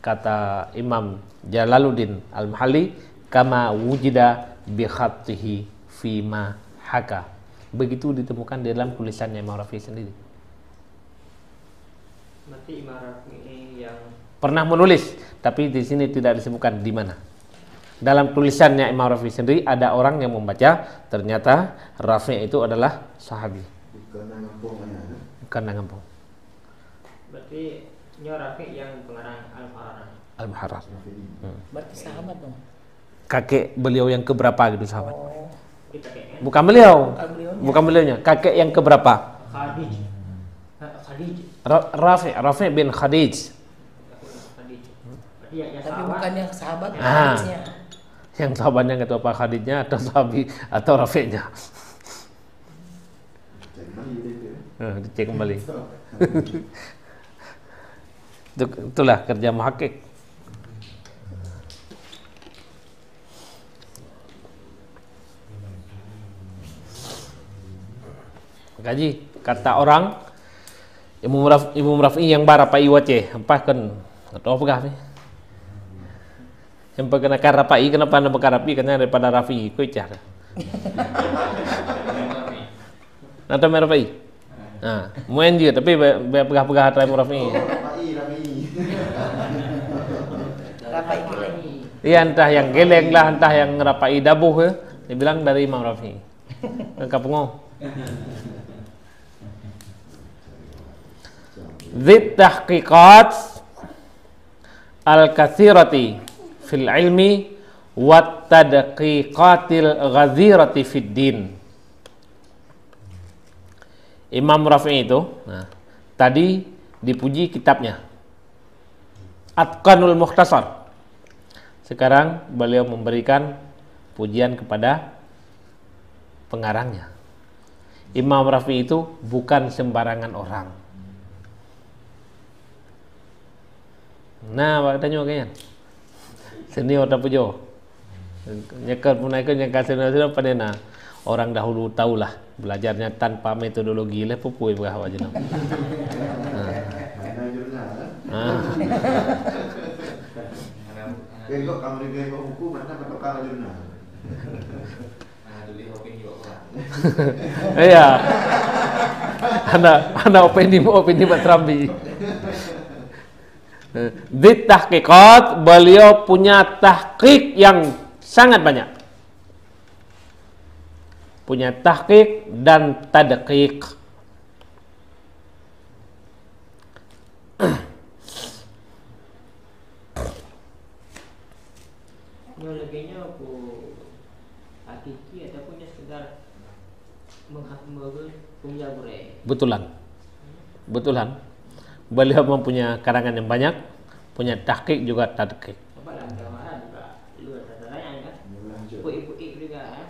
Kata Imam Jalaluddin Al-Mahalli, kama wujida bi khattihi fima haka. Begitu ditemukan di dalam tulisannya Imam Rafi sendiri. Berarti Imam Rafi yang Pernah menulis, tapi di sini tidak disebutkan di mana. dalam tulisannya Imam Rafi sendiri ada orang yang membaca ternyata Rafi itu adalah sahabi Bukan ngampung bukan ngampung Berarti nyo Rafi yang pengarang Al-Farana. Al-Muharrar Berarti sahabat dong. Kakek beliau yang keberapa gitu sahabat Oh, bukan beliau bukan beliaunya. bukan beliaunya kakek yang keberapa Khadij. Ha, Khadij. Ra- Rafi Rafi bin Khadij yang, yang Tapi sahabat. bukan yang sahabat Ah. hadisnya. yang sahabatnya nggak tahu apa Khadijnya atau sahabi atau Rafi'nya Cek mana dia itu? Eh, dicek kembali Itu- itulah kerja muhakik Gaji kata orang Imam Raf, Imam Rafi yang barapai wace apa kan atau apa kah ni? yang perkenakan rapai kenapa nama rapi karena daripada Rafi kau icah Nata merapai Nah, muen je tapi pegah-pegah try Rafi. Rapai geleng. Iya entah yang geleng lah entah yang rapai dabuh ke dia bilang dari Imam Rafi. Engkau Zid tahqiqat al-kathirati fil ilmi wa tadqiqatil ghazirati fid din. Imam Rafi'i itu nah, tadi dipuji kitabnya Atqanul Mukhtasar. Sekarang beliau memberikan pujian kepada pengarangnya. Imam Rafi'i itu bukan sembarangan orang. Nah, Pak tanya kayaknya. Senior. Nyekar pun naik nyekar senior senior pada na. Orang dahulu tahulah belajarnya tanpa metodologi le pupui berapa aja nam. Mana jurnal? Ah, Bengkok kamu di bengkok buku mana mana kalau jurnal? iya. Anak anak opini opini Pak Trambi. Di tahqiqat beliau punya tahqiq yang sangat banyak. Punya tahqiq dan tadqiq. Aku hakiki ataupun sekedar. Betulan. Betulan. Beliau mempunyai karangan yang banyak, punya tahqiq juga tadqiq. Yang kan. Juga eh.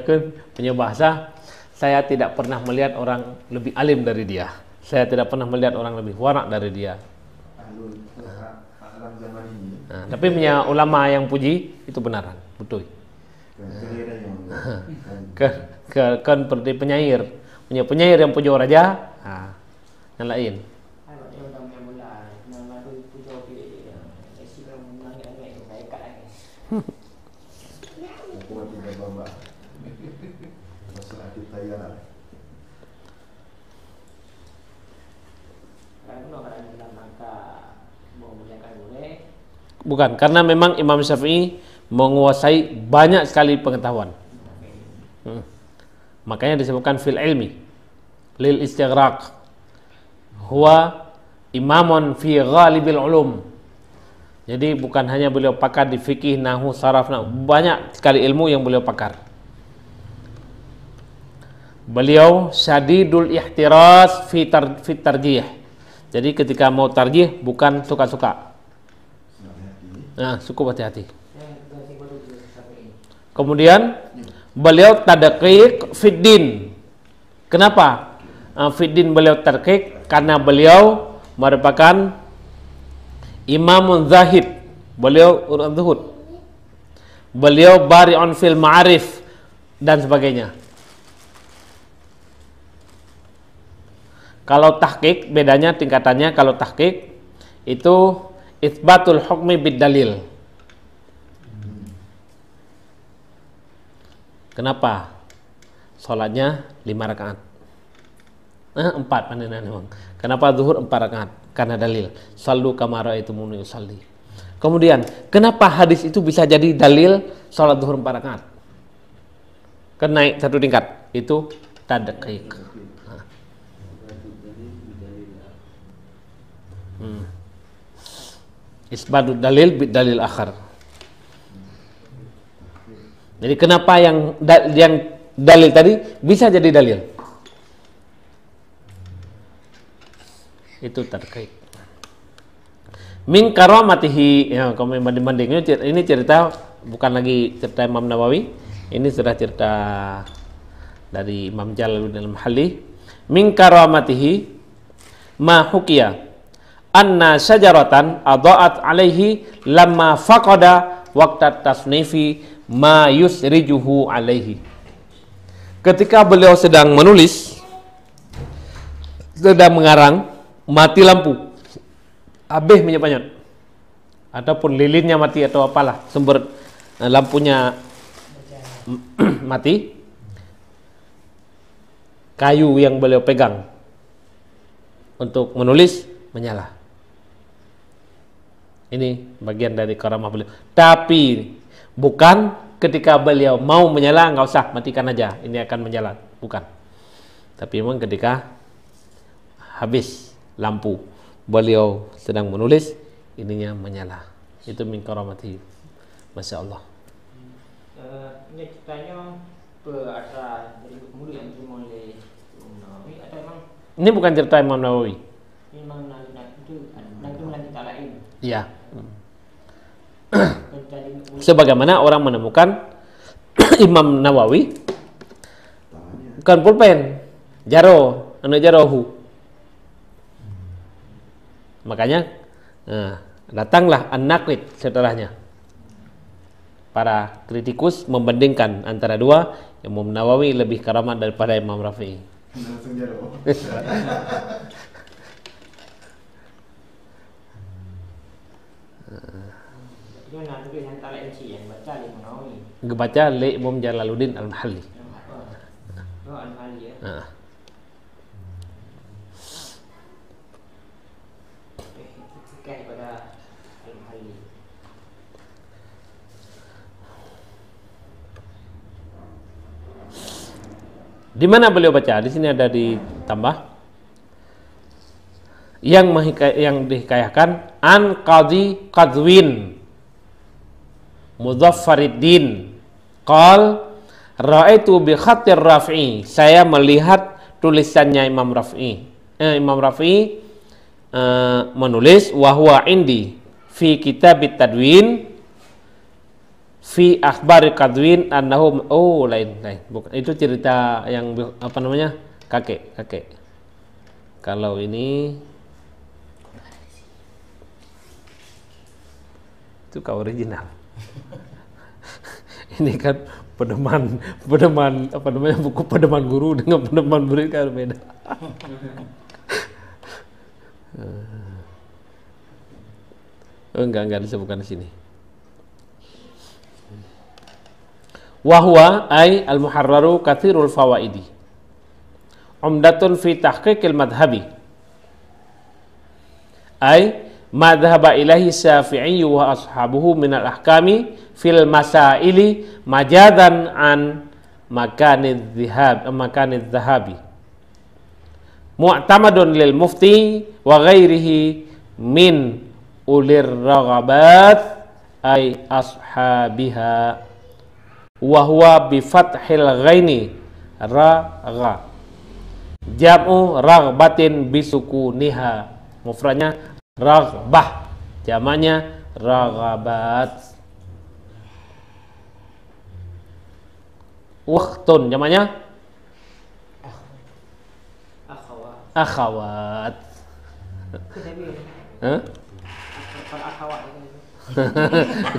Kan punya bahasa, saya tidak pernah melihat orang lebih alim dari dia. Saya tidak pernah melihat orang lebih warak dari dia. Ini. Nah, tapi punya ulama yang puji itu benaran, betul. Kan kan seperti penyair, punya penyair yang puji raja, nah, yang lain. Bukan, karena memang Imam Syafi'i menguasai banyak sekali pengetahuan. Hmm. Makanya disebutkan fil ilmi lil istighraq huwa imamun fi ghalibil ulum. Jadi bukan hanya beliau pakar di fikih, nahu, saraf, nah, banyak sekali ilmu yang beliau pakar. Beliau syadidul ihtiras fi, tar, fi tarjih. Jadi ketika mau tarjih bukan suka-suka. Nah, cukup hati-hati. Kemudian beliau tadqiq fiddin. Kenapa? Uh, fiddin beliau tadqiq karena beliau merupakan imamun zahid. Beliau urut zuhud. Beliau bari'un fil ma'arif dan sebagainya. Kalau tahqiq bedanya tingkatannya kalau tahqiq itu isbatul hukmi bid dalil. Kenapa? Sholatnya lima rakaat. Eh, empat pandangan memang. Kenapa zuhur empat rakaat? Karena dalil. Sallu kamara itu muni usalli. Kemudian, kenapa hadis itu bisa jadi dalil sholat duhur empat rakaat? Kenaik satu tingkat itu tadqiq. Hmm. Dalil bid dalil akhar. Jadi kenapa yang da, yang dalil tadi bisa jadi dalil? Itu terkait. Min karamatihi ya kalau banding ini cerita bukan lagi cerita Imam Nawawi, ini sudah cerita dari Imam Jalaluddin Al-Mahalli. Min karamatihi ma hukiya anna syajaratan adaat alaihi lamma faqada waqta tasnifi ma yusrijuhu alaihi ketika beliau sedang menulis sedang mengarang mati lampu habis minyak ataupun lilinnya mati atau apalah sumber eh, lampunya mati kayu yang beliau pegang untuk menulis menyala ini bagian dari karamah beliau. Tapi bukan ketika beliau mau menyala nggak usah matikan aja. Ini akan menyala, bukan. Tapi memang ketika habis lampu beliau sedang menulis ininya menyala. Itu min karamati. Masya Allah. Uh, ini ceritanya berasal dari mulut yang diterima oleh Nawawi atau memang ini bukan cerita Imam Nawawi. Ini memang itu nanti melanjut lain. Iya. Sebagaimana orang menemukan Imam Nawawi bukan pulpen, jaro, anu jarohu. Makanya nah, datanglah an-naqid setelahnya. Para kritikus membandingkan antara dua, Imam Nawawi lebih karamat daripada Imam Rafi'i. Baca Le Imam Jalaluddin Al-Mahalli. Oh, Al-Mahalli ya. Nah. Di mana beliau baca? Di sini ada ditambah. Yang yang dihikayakan an qadhi qadwin. Muzaffariddin qal raaitu bi khatir Rafi'i saya melihat tulisannya Imam Rafi'i eh, Imam Rafi'i eh, menulis wahwa indi fi kitab tadwin fi akhbar kadwin annahu oh lain lain. Bukan itu cerita yang apa namanya? Kakek kakek. Kalau ini itu kau original. Ini kan pedoman pedoman apa namanya? Buku pedoman guru dengan pedoman murid kan beda. Oh, enggak enggak disebutkan di sini wahwa ay al muharraru kathirul fawaidi umdatun fi tahqiqil madhabi ay madhaba ilahi syafi'i wa ashabuhu minal ahkami fil masaili majadan an makanid dhihab makanid dhahabi mu'tamadun lil mufti wa ghairihi min ulir raghabat ay ashabiha wa huwa bi fathil ghaini ragha jam'u raghbatin bisukuniha mufradnya raghbah jamaknya raghabat. Waktun jamaknya akhawat. Akhawat Hah? akhawat.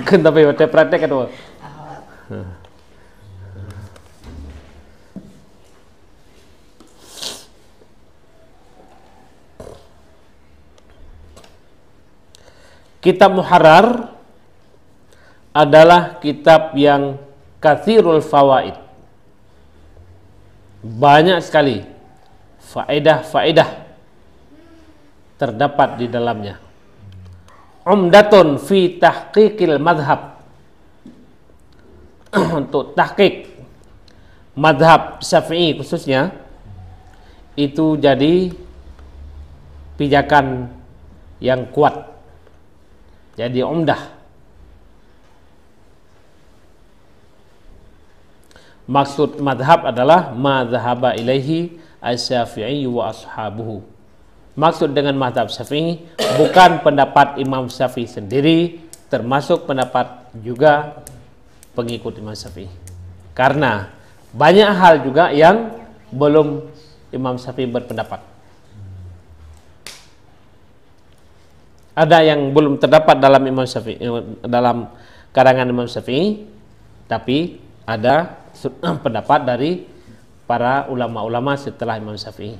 Kan tapi praktek kan Kitab Muharrar adalah kitab yang kathirul fawaid. Banyak sekali faedah-faedah terdapat di dalamnya. umdatun fi tahqiqil madhab untuk tahqiq madhab syafi'i khususnya itu jadi pijakan yang kuat jadi umdah. Maksud madhab adalah madhaba ilaihi asy-syafi'i wa ashabuhu. Maksud dengan madhab syafi'i bukan pendapat Imam Syafi'i sendiri termasuk pendapat juga pengikut Imam Syafi'i. Karena banyak hal juga yang belum Imam Syafi'i berpendapat ada yang belum terdapat dalam Imam Syafi'i dalam karangan Imam Syafi'i tapi ada pendapat dari para ulama-ulama setelah Imam Syafi'i.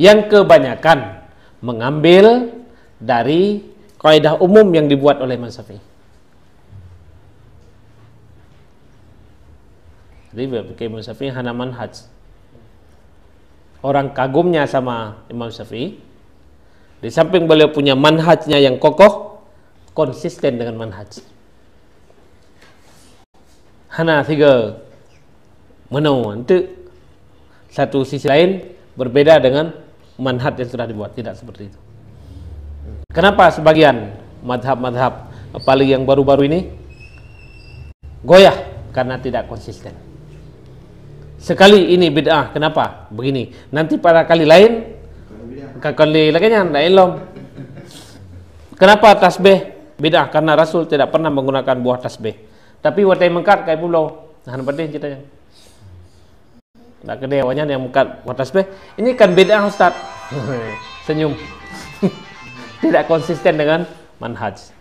Yang kebanyakan mengambil dari kaidah umum yang dibuat oleh Imam Syafi'i. Jadi berpikir Imam Syafi'i hana manhaj orang kagumnya sama Imam Syafi'i di samping beliau punya manhajnya yang kokoh, konsisten dengan manhaj. Hana tiga menu itu satu sisi lain berbeda dengan manhaj yang sudah dibuat tidak seperti itu. Kenapa sebagian madhab-madhab apalagi yang baru-baru ini goyah karena tidak konsisten. Sekali ini bid'ah, kenapa? Begini. Nanti pada kali lain kakali lagi ndak ilom. Kenapa tasbih bid'ah? Karena Rasul tidak pernah menggunakan buah tasbih. Tapi watai mengkat kayak pulau. Nah, penting ceritanya. Tak kena awalnya yang mengkat buah tasbih. Ini kan bid'ah Ustaz. Senyum. tidak konsisten dengan manhaj.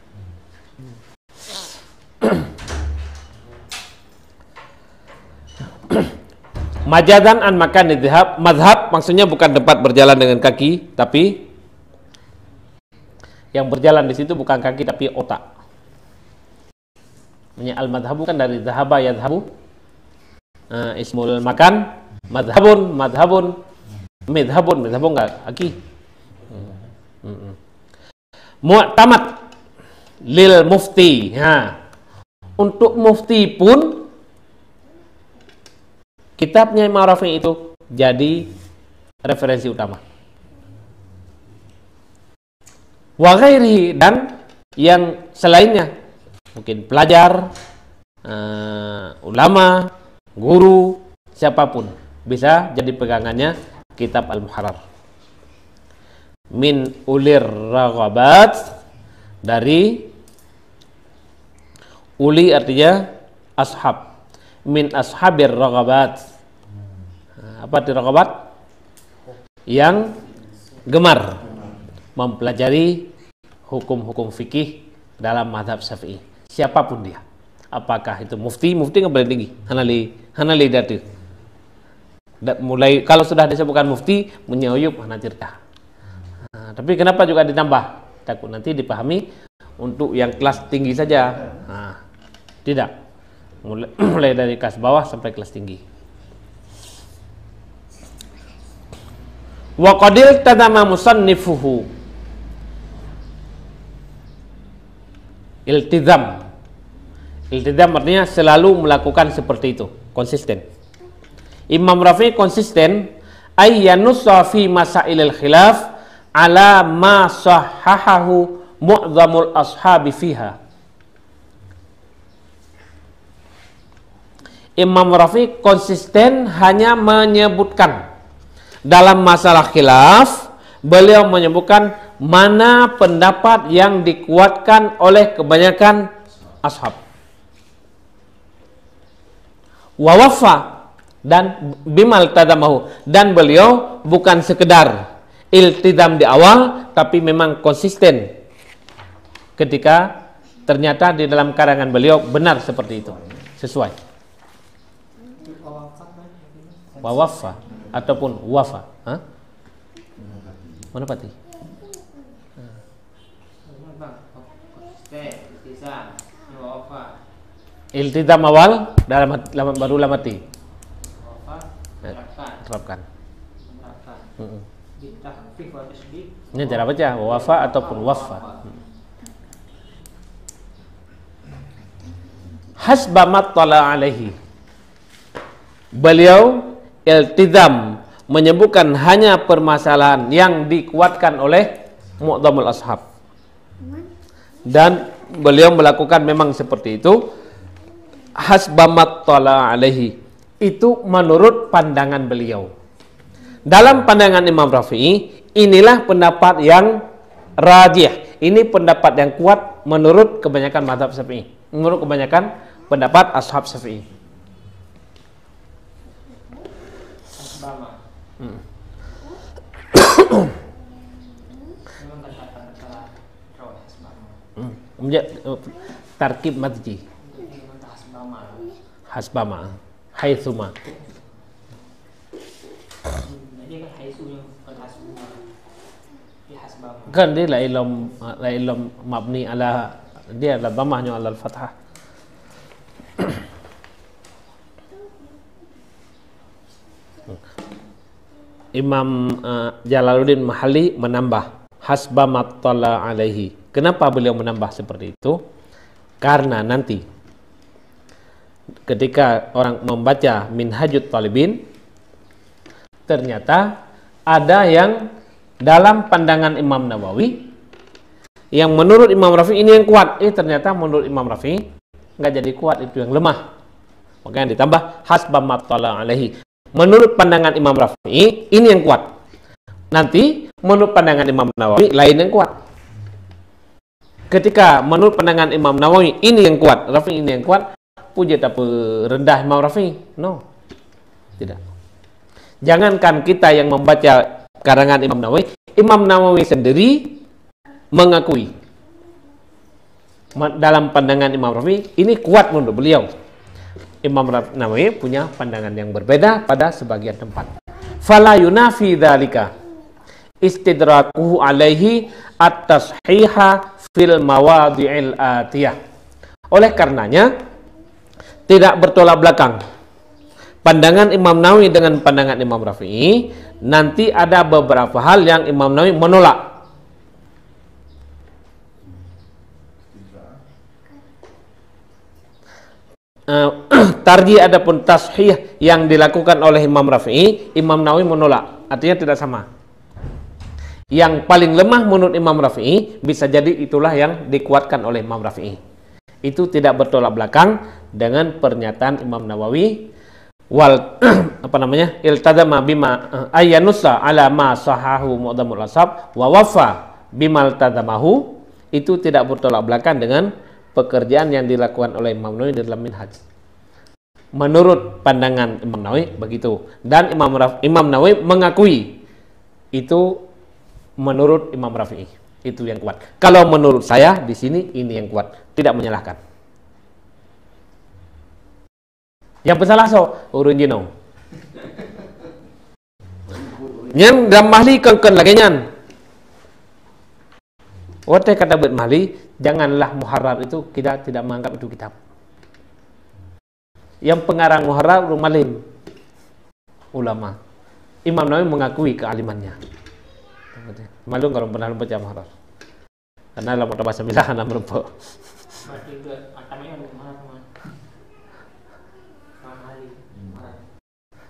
Majadan an makan idhab, madhab maksudnya bukan tempat berjalan dengan kaki, tapi yang berjalan di situ bukan kaki tapi otak. Al madhabu kan dari zahaba yadhabu. Uh, ismul makan, madhabun, madhabun, midhabun, midhabun enggak kaki. Hmm. Mu'tamad lil mufti. Ha. Untuk mufti pun kitabnya Imam Rafi itu jadi referensi utama. Wa dan yang selainnya mungkin pelajar, uh, ulama, guru, siapa pun bisa jadi pegangannya kitab Al-Muharrar. Min ulir raghabat dari uli artinya ashab min ashabir ragabat apa itu ragabat yang gemar. Mempelajari hukum-hukum fikih dalam madhab syafi'i. Siapa pun dia. Apakah itu mufti? Mufti nggak boleh tinggi. Hanali hanali datu mulai kalau sudah disebutkan mufti menyayup mana cerita. Nah, tapi kenapa juga ditambah? Takut nanti dipahami untuk yang kelas tinggi saja. Nah, tidak. Mulai dari kelas bawah sampai kelas tinggi. Wa qadil tadama musannifuhu iltizam. Iltizam artinya selalu melakukan seperti itu, konsisten. Imam Rafi konsisten ayyanussa fi masailil khilaf ala ma sahahahu mu'zamul ashabi fiha Imam Rafi konsisten hanya menyebutkan dalam masalah khilaf beliau menyebutkan mana pendapat yang dikuatkan oleh kebanyakan ashab. Wawafa dan bimal tadamahu. Dan beliau bukan sekedar iltidam di awal tapi memang konsisten ketika ternyata di dalam karangan beliau benar seperti itu. Sesuai. Wawafa ataupun wafa. Mana pati? iltizam awal dalam lama, baru lama mati. Ya, terapkan. Ini cara baca wafa ataupun wafa. Hasbamat tala alaihi. Beliau iltizam menyebutkan hanya permasalahan yang dikuatkan oleh mu'dhamul ashab. Dan beliau melakukan memang seperti itu hasbamat tala alaihi. Itu menurut pandangan beliau. Dalam pandangan Imam Rafi'i, inilah pendapat yang rajih. Ini pendapat yang kuat menurut kebanyakan madhab Syafi'i. Menurut kebanyakan pendapat ashab Syafi'i. Asbama. Hmm. Memang tercatat salah roh asbama. Hmm. Menja- eh, Tarkib madji. Memang tak asbama. Hasbama. Haitsuma. Kan. Dia asbama. Kan dia la ilam la ilam mabni ala dia la dhamahnya ala al-fathah. Imam uh, Jalaluddin Mahali menambah hasba mattala alaihi. Kenapa beliau menambah seperti itu? Karena nanti ketika orang membaca Minhajut Talibin ternyata ada yang dalam pandangan Imam Nawawi yang menurut Imam Rafi ini yang kuat. Eh ternyata menurut Imam Rafi nggak jadi kuat itu yang lemah. Makanya ditambah hasba mattala alaihi. Menurut pandangan Imam Rafi ini yang kuat. Nanti menurut pandangan Imam Nawawi lain yang kuat ketika menurut pandangan Imam Nawawi ini yang kuat Rafi ini yang kuat puja tak rendah Imam Rafi? No. Tidak. Jangankan kita yang membaca karangan Imam Nawawi Imam Nawawi sendiri mengakui dalam pandangan Imam Rafi ini kuat menurut beliau. Imam Nawawi punya pandangan yang berbeda pada sebagian tempat. Fala yunafi istidrakuhu alaihi at-tashiha fil mawadhi'il atiyah. Oleh karenanya tidak bertolak belakang. Pandangan Imam Nawawi dengan pandangan Imam Rafi'i nanti ada beberapa hal yang Imam Nawawi menolak. Eh, tarji adapun tashih yang dilakukan oleh Imam Rafi'i Imam Nawawi menolak. Artinya tidak sama yang paling lemah menurut Imam Rafi'i bisa jadi itulah yang dikuatkan oleh Imam Rafi'i. Itu tidak bertolak belakang dengan pernyataan Imam Nawawi wal apa namanya iltadama bima eh, ayanusa ala ma sahahu mu'dhamul asab wa wafa bimal tadamahu itu tidak bertolak belakang dengan pekerjaan yang dilakukan oleh Imam Nawawi dalam Minhaj. Menurut pandangan Imam Nawawi begitu. Dan Imam Imam Nawawi mengakui itu menurut Imam Rafi'i. Itu yang kuat. Kalau menurut saya di sini ini yang kuat. Tidak menyalahkan. Yang bersalah so urun jino yang dalam mahli kan lagi nyan. Wate kata buat mahli janganlah muharrar itu kita tidak menganggap itu kitab. Yang pengarang muharrar rumalim ulama. Imam Nawawi mengakui kealimannya malu kalau pernah baca muharrar karena dalam bahasa milah anak Ali.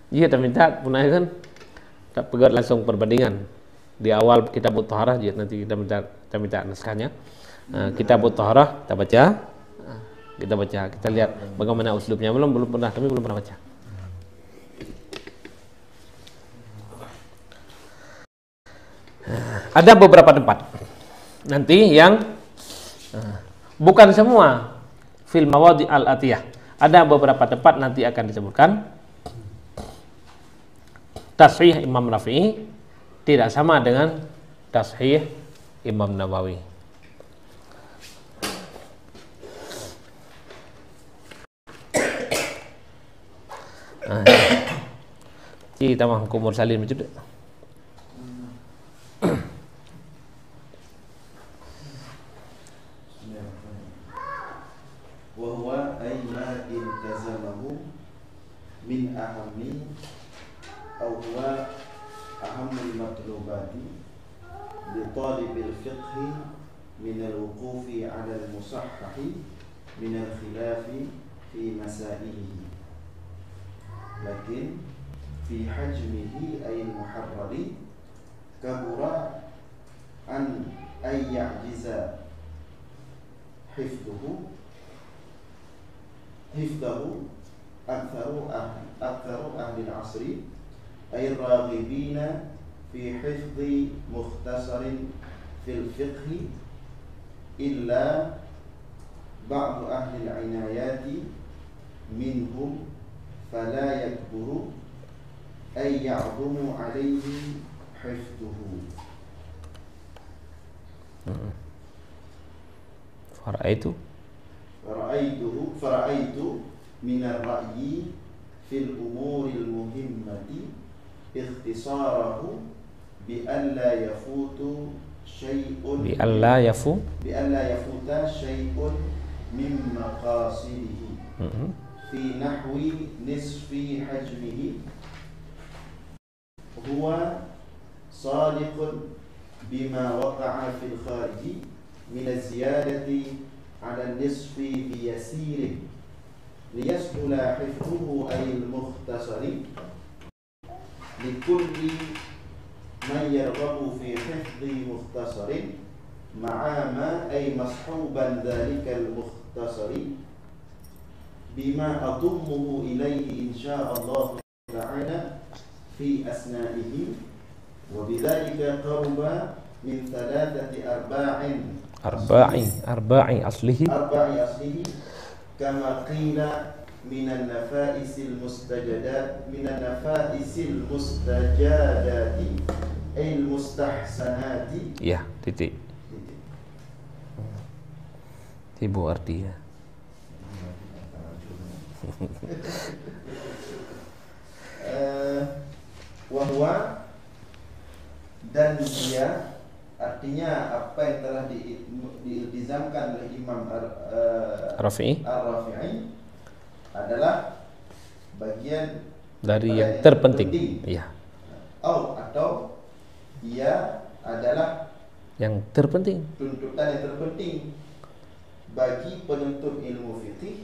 Iya, tak minta punah kan? Tak pegat langsung perbandingan. Di awal kita mutahharah dia nanti kita minta kita minta naskahnya. Uh, kita mutahharah kita baca. Ah, kita baca. Kita lihat bagaimana uslubnya. Belum belum pernah kami belum pernah baca. Ada beberapa tempat nanti yang ah, bukan semua fil mawadi al atiyah. Ada beberapa tempat nanti akan disebutkan tashrih Imam Rafi'i tidak sama dengan tashrih Imam Nawawi. Ah. Kita mah kumur salin macam من الخلاف في مسائله. لكن في حجمه أي المحرر كبر عن أن يعجز حفظه حفظه أكثر أهل أكثر أهل العصر أي الراغبين في حفظ مختصر في الفقه إلا بعض أهل العنايات منهم فلا يكبر أي يعظم عليه حفظه. فرأيت فرأيته فرأيت من الرأي في الأمور المهمة اختصاره بألا يفوت شيء بألا يفو بألا يفوت شيء من مقاصده. في نحو نصف حجمه. هو صادق بما وقع في الخارج من الزيادة على النصف بيسير ليسهل حفظه أي المختصر. لكل من يرغب في حفظ مختصر مع ما أي مصحوبا ذلك المختصر. Al-Muhtasari bima atummuhu ilaihi insyaallah ta'ala fi asna'ihi wa bidzalika qaruba min thalathati arba'in. Arba'i arba'i aslihi. Arba'i aslihi kama qila minan nafa'isil mustajadat minan nafa'isil mustajadati al mustahsanati ya titik ibu artinya Eh, wahwa dan dia artinya apa yang telah di, diiltizamkan oleh Imam eh, Rafi'i. Ar-Rafi'i adalah bagian dari pada yang terpenting. ya Oh, atau ia adalah yang terpenting. tuntutan yang terpenting bagi penuntut ilmu fikih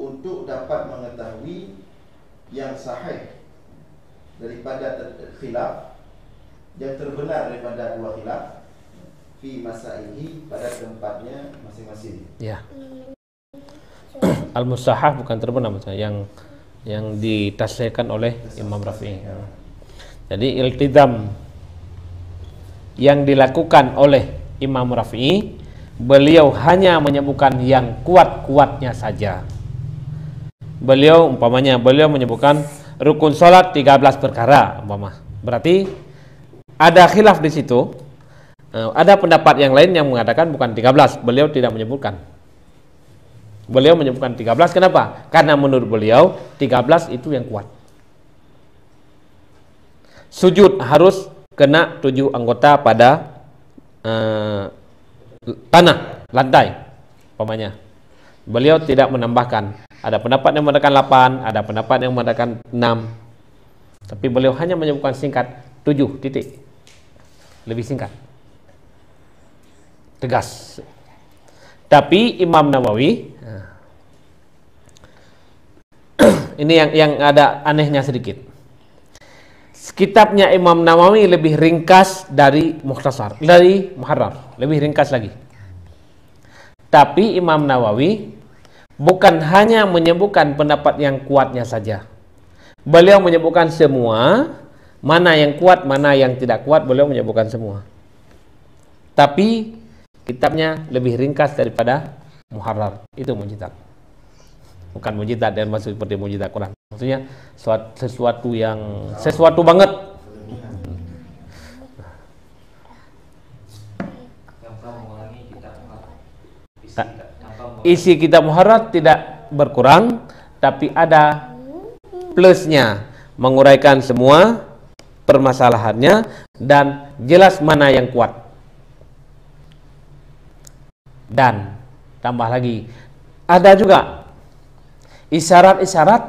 untuk dapat mengetahui yang sahih daripada khilaf yang terbenar daripada dua khilaf fi masailihi pada tempatnya masing-masing. ya al mustahah bukan terbenar maksudnya yang yang ditasyakan oleh Imam Rafi'i jadi iltizam yang dilakukan oleh Imam Rafi'i beliau hanya menyebutkan yang kuat-kuatnya saja. Beliau umpamanya beliau menyebutkan rukun salat 13 perkara umpama. Berarti ada khilaf di situ. Eh, ada pendapat yang lain yang mengatakan bukan 13 beliau tidak menyebutkan. Beliau menyebutkan 13 kenapa? Karena menurut beliau 13 itu yang kuat. Sujud harus kena tujuh anggota pada eh, tanah lantai umpamanya. Beliau tidak menambahkan. Ada pendapat yang mengatakan 8 ada pendapat yang mengatakan 6 tapi beliau hanya menyebutkan singkat 7 titik. Lebih singkat. Tegas. Tapi Imam Nawawi ini yang yang ada anehnya sedikit kitabnya Imam Nawawi lebih ringkas dari Mukhtasar, dari Muharrar, lebih ringkas lagi. Tapi Imam Nawawi bukan hanya menyebutkan pendapat yang kuatnya saja. Beliau menyebutkan semua, mana yang kuat, mana yang tidak kuat, beliau menyebutkan semua. Tapi kitabnya lebih ringkas daripada Muharrar. Itu mujizat. Bukan mujizat dan maksud seperti mujizat Quran. Maksudnya suat- sesuatu yang sesuatu banget. Isi kitab Muharrar tidak berkurang, tapi ada plusnya, menguraikan semua permasalahannya dan jelas mana yang kuat. Dan tambah lagi, ada juga isyarat-isyarat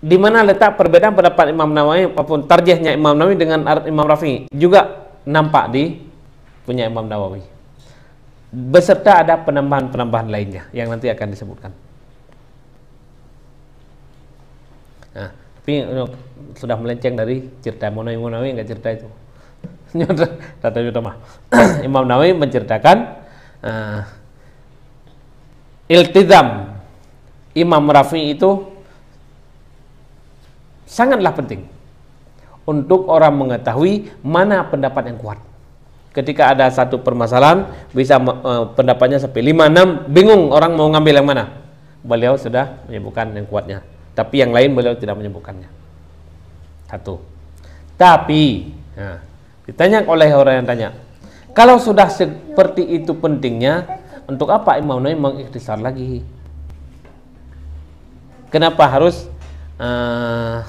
di mana letak perbedaan pendapat Imam Nawawi maupun tarjihnya Imam Nawawi dengan Imam Rafi juga nampak di punya Imam Nawawi. Beserta ada penambahan-penambahan lainnya yang nanti akan disebutkan. Nah, tapi eh, sudah melenceng dari cerita Imam Nawawi. Imam Nawawi enggak cerita itu. Imam Nawawi. Menceritakan uh, iltizam. Imam Rafi itu sangatlah penting untuk orang mengetahui mana pendapat yang kuat. Ketika ada satu permasalahan bisa uh, pendapatnya sampai 5 6 bingung orang mau ngambil yang mana. Beliau sudah menyebutkan yang kuatnya. Tapi yang lain beliau tidak menyebutkannya. Satu. Tapi nah, ditanya oleh orang yang tanya, kalau sudah seperti itu pentingnya, untuk apa Imam Nawawi mengikhtisar lagi? Kenapa harus uh,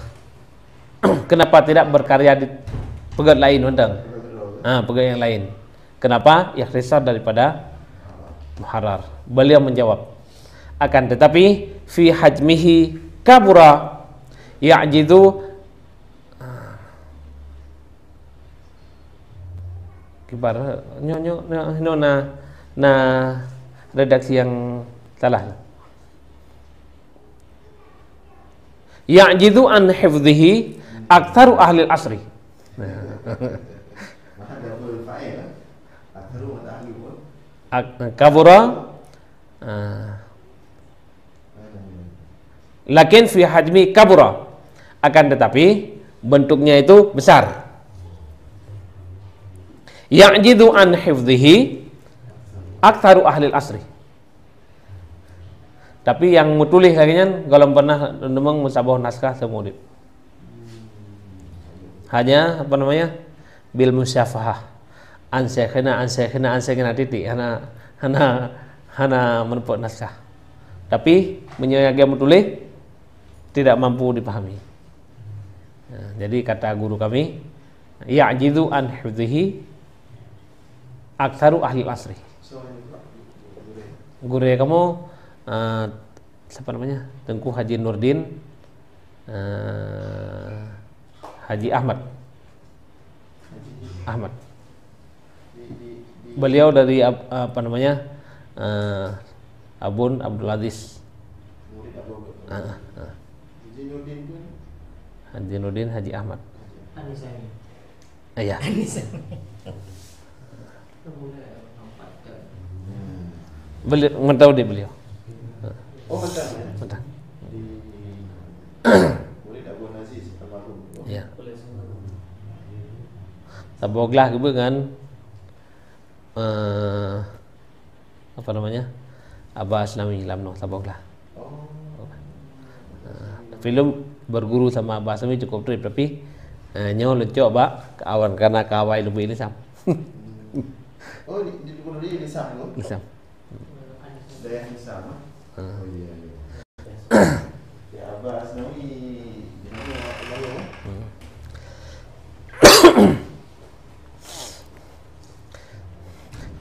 kenapa tidak berkarya di pegat lain undang? Ah pegat yang lain. Kenapa? Ya risar daripada muharar beliau menjawab akan tetapi fi hajmihi kabura ya'jidu kibar nyo nyo no na na redaksi yang salah ya'jidu an hifdhihi Aktaru ahli asri. Kabura Lakin fi hajmi kabura akan tetapi bentuknya itu besar. Ya'jidu an hifdhihi aktaru ahli asri. Tapi yang mutulih lagi kalau pernah nemeng musabah naskah semudit hanya apa namanya bil musyafahah. An syekhina an syekhina an syekhina titik hana hana hana menepuk naskah. Tapi menyayagi menulis tidak mampu dipahami. Nah, jadi kata guru kami ya'jidu an hifdhihi aksaru ahli asri guru ya kamu uh, siapa namanya? Tengku Haji Nurdin uh, Haji Ahmad. Ahmad. Beliau dari apa namanya? Uh, Abun Abdul Aziz. Uh, uh. Haji Nudin Haji Ahmad. Iya. beliau mengetahui dia beliau. Oh. Ya. Taboglah ke dengan uh, apa namanya? Abbas Nami Lamno taboglah. Oh. Uh, film berguru sama Abbas Nami cukup trip tapi uh, nyawa lecok ba kawan karena kawai lebih ini sam. oh di di di ini sam lo? Ini sam. Daya ini sama. Oh iya iya. ya Abbas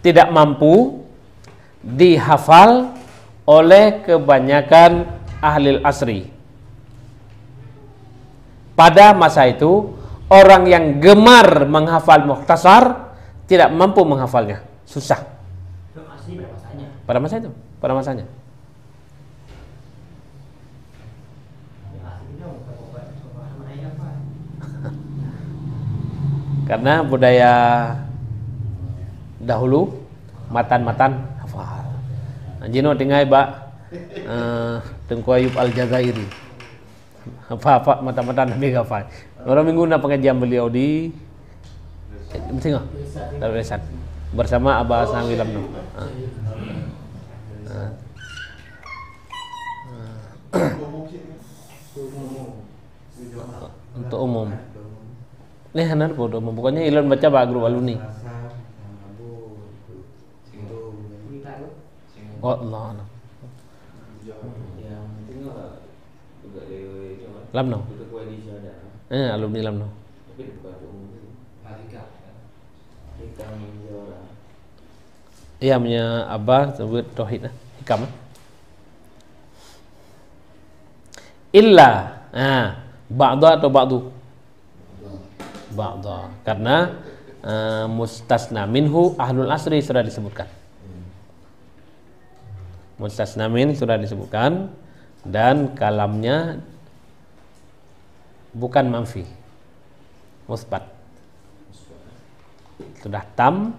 tidak mampu dihafal oleh kebanyakan ahli asri. Pada masa itu, orang yang gemar menghafal muhtasar tidak mampu menghafalnya. Susah. Pada masa itu, pada masanya. Karena budaya dahulu matan-matan hafal. Jino tinggal ba uh, Tengku Ayub Al Jazairi. Apa-apa mata-matan Nabi hafal. Orang minggu na pengajian beliau di Mesti bersama Abah Sangwi Lamno. Uh. Uh. Untuk umum. Ilon baca Pak Guru Aluni. Oh Allah Allah. Lamno. Eh alumni Lamno. Iya punya Abah sebut tauhid lah. Hikam. Illa ah ba'da atau ba'du? Ba'da. Karena uh, mustasna minhu ahlul asri sudah disebutkan mustasnamin sudah disebutkan dan kalamnya bukan manfi. Musbat. Sudah tam,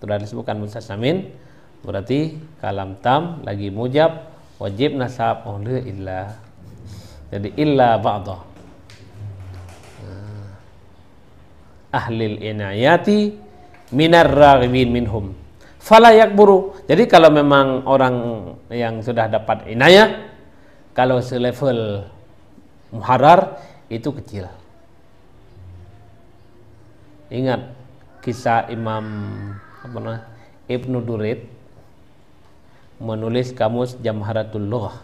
sudah disebutkan mustasamin, berarti kalam tam lagi mujab wajib nasab oleh illa. Jadi illa ba'dah. Ahlil inayati minar raghibin minhum. Fala yakburu. Jadi kalau memang orang yang sudah dapat inayah kalau selevel muharar itu kecil. Ingat kisah Imam apa namanya? Ibnu Durid menulis kamus Jamharatul Lughah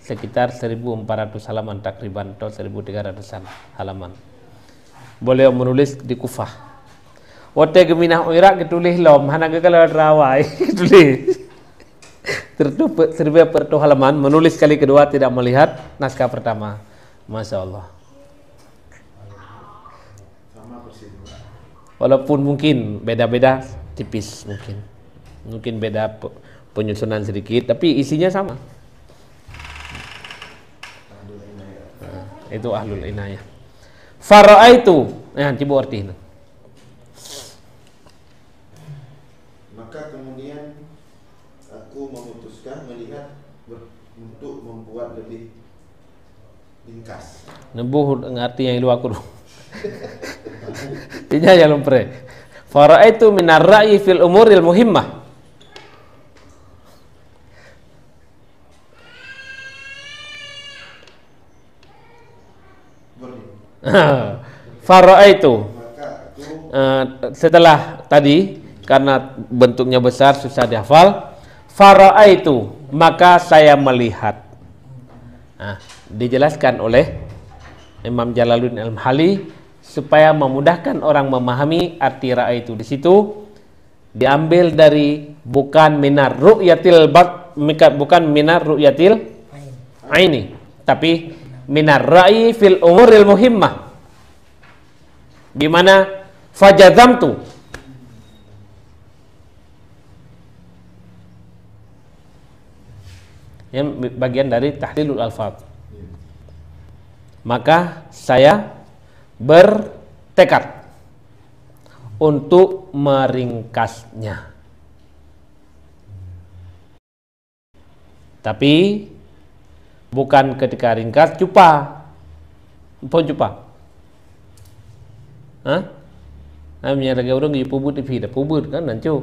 sekitar 1400 halaman takriban atau 1300 halaman. Beliau menulis di Kufah. Wote geminah uirak ketulis lom, hana kalau rawai ketulis. Seribu per halaman menulis kali kedua tidak melihat naskah pertama. Masya Allah. Walaupun mungkin beda-beda tipis mungkin. Mungkin beda penyusunan sedikit tapi isinya sama. Nah, itu ahlul inayah. Fara'aitu. Nah, coba arti itu. Maka kemudian aku memutuskan melihat untuk membuat lebih ringkas. Nebuh ngerti yang luar kudu. Inya ya lumpre. Fara'aitu minar ra'yi fil umuril muhimmah. Fara'aitu. Uh, setelah tadi karena bentuknya besar susah dihafal. Fara'aitu maka saya melihat. Nah, dijelaskan oleh Imam Jalaluddin Al-Mahali supaya memudahkan orang memahami arti ra'aitu di situ. Diambil dari bukan minar ru'yatil bukan minar ru'yatil aini tapi minar ra'i fil umuril muhimmah. Di mana fajazamtu. Yang bagian dari tahlilul alfaz. Maka saya bertekad untuk meringkasnya. Tapi bukan ketika ringkas cupa. Pun cupa? Ha ha menyara orang dia pubut di dah pubut kan nancu.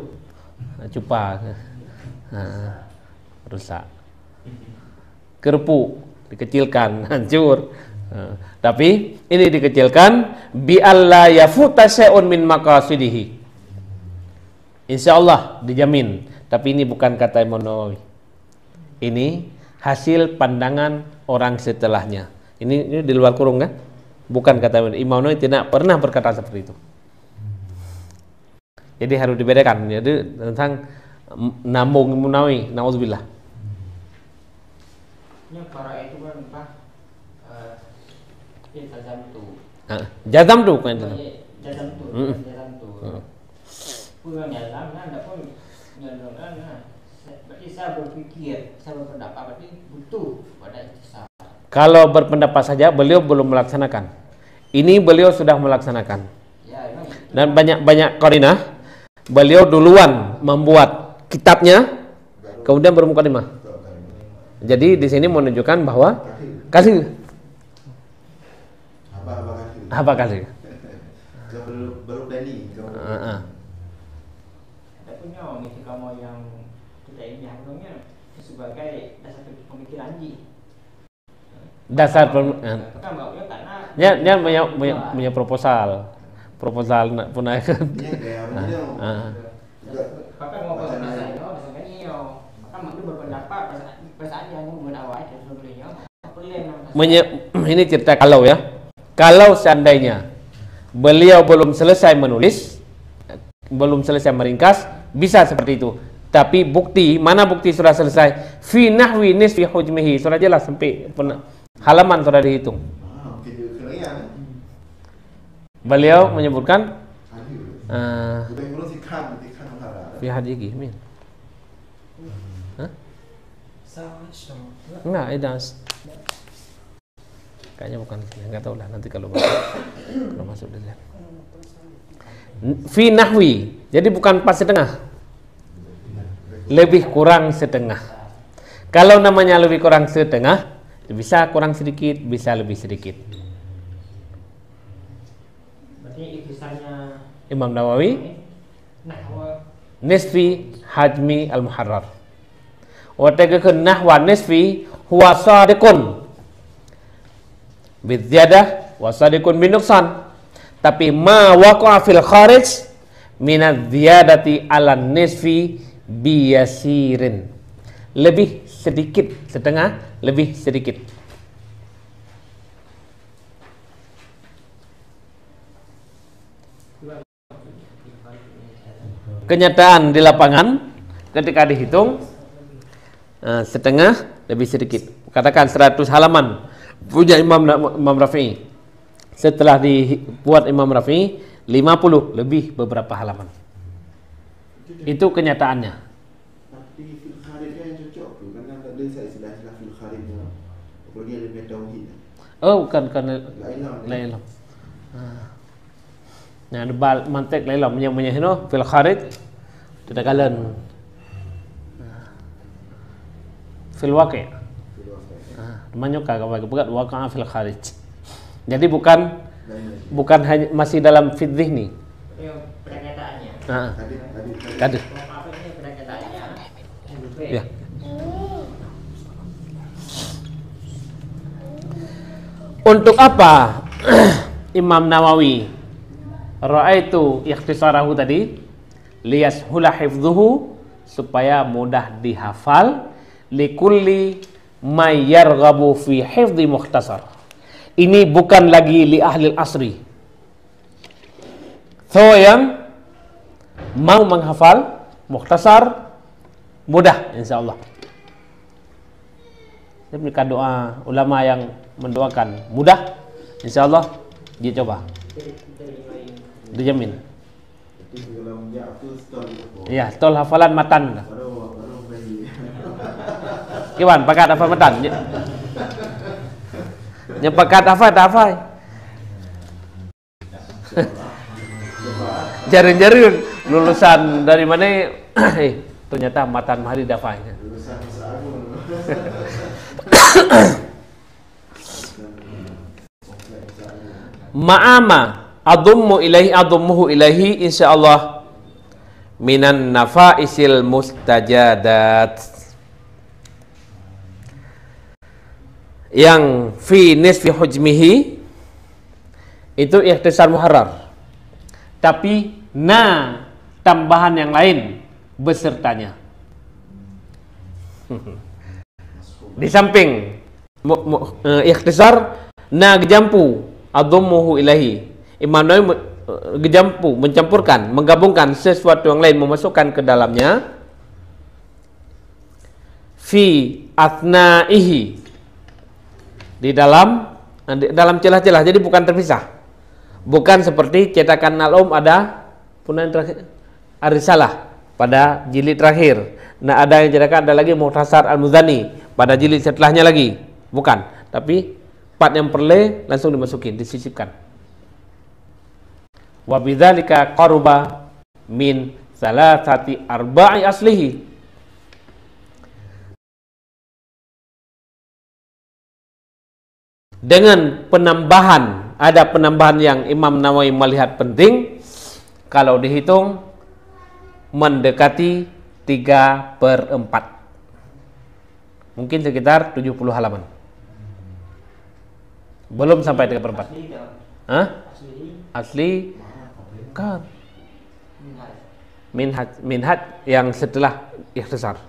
Cupa. Ha rusak. Kerupuk dikecilkan hancur. Ha. tapi ini dikecilkan bi alla yafuta syai'un min maqasidihi. Insyaallah dijamin. Tapi ini bukan kata Imam Nawawi. Ini hasil pandangan orang setelahnya ini, ini di luar kurung kan Bukan kata Imam Nawawi tidak pernah berkata seperti itu. Jadi harus dibedakan. Jadi tentang nambung Imam Nawawi, nauzubillah. Ini para itu kan apa? Eh, jazam tu. Jazam tu kan itu. Jazam tu. Jazam tu. Pulang jazam kan, ada pun jazam kan. Saya berpikir, saya berpendapat berarti butuh pada itu Kalau berpendapat saja beliau belum melaksanakan. Ini beliau sudah melaksanakan. Ya, Dan banyak-banyak korinah, beliau duluan membuat kitabnya, kemudian bermuka lima. Jadi di sini menunjukkan bahwa kasih apa kasih? Baru planning. Ada punya misi kamu yang kita ini harusnya sebagai dasar pemikiran ji. Dasar pemikiran. Kan Nya nya punya punya, punya proposal. Proposal nak punaikan. Iya, ah. mau Menye, ini cerita kalau ya. Kalau seandainya beliau belum selesai menulis, belum selesai meringkas, bisa seperti itu. Tapi bukti, mana bukti sudah selesai? Fi nahwi nisfi hujmihi. Sudah jelas sampai halaman sudah dihitung. Beliau menyebutkan uh, fi hadis min. Enggak, idas. Kayaknya bukan nggak tahu lah nanti kalau masuk, kalau masuk dilihat. Fi nahwi, jadi bukan pas setengah, lebih kurang setengah. Kalau namanya lebih kurang setengah, bisa kurang sedikit, bisa lebih sedikit. Berarti Imam Nawawi nahwa nisfi hajmi al-muharrar. Wa tegakeun nahwa nisfi huwa sadiqun bidziyadah wa sadiqun binuksan. Tapi ma waqa'a fil kharij min ziyadati ala nisfi biyasirin. Lebih sedikit, setengah, lebih sedikit. kenyataan di lapangan ketika dihitung eh, setengah lebih sedikit katakan 100 halaman punya Imam Imam Rafi'i setelah dibuat Imam Rafi'i 50 lebih beberapa halaman itu kenyataannya. Tapi fil kharij kan yang cocok tu Kan tak ada istilah-istilah fil kharij tu. Apalagi ada punya tauhid oh bukan ilam lain lah Nah, ada bal mantek lain lah. Yang punya no fil kharij. Tidak kalian fil waqi' Ah, menyuka kalau bukan waqa'a fil kharij. Jadi bukan bukan hanya masih dalam fi dhihni. itu pernyataannya. Ah, Tadi? LP. Ya. Untuk apa Imam Nawawi Ra'aitu ikhtisarahu tadi liyashula hifdhuhu supaya mudah dihafal likulli may yarghabu fi hifdhi mukhtasar. Ini bukan lagi li ahli asri. So yang mau menghafal mukhtasar? Mudah insyaallah. Saya berikan doa ulama yang mendoakan. Mudah insyaallah. Dia coba. Dijamin iya tol hafalan matan. Kiwan pakat hafal matan. Nya pakat hafal tak hafal. Jarin-jarin lulusan dari mana? Eh ternyata matan mahari dafanya ma'ama adummu ilahi adummuhu ilahi insyaallah minan nafaisil mustajadat. Yang fi nisfi hujmihi itu ikhtisar muharrar. Tapi na tambahan yang lain besertanya. Di samping eh, ikhtisar na gejampu adummuhu ilahi Imam Nawawi eh, gejampu mencampurkan menggabungkan sesuatu yang lain memasukkan ke dalamnya. Fi athnaihi. Di dalam di dalam celah-celah. Jadi bukan terpisah. Bukan seperti cetakan al-um ada punan terakhir arisalah pada jilid terakhir. Nah ada yang cetakan ada lagi muhtasar al-muzani pada jilid setelahnya lagi. Bukan tapi part yang perle langsung dimasukin disisipkan. Wa bidzalika qaruba min salasati arba'i aslihi. Dengan penambahan ada penambahan yang Imam Nawawi melihat penting. Kalau dihitung mendekati 3 per 4 mungkin sekitar 70 halaman belum sampai 3 per 4 Asli. Hah? Asli kan minhaj. minhaj yang setelah ikhtisar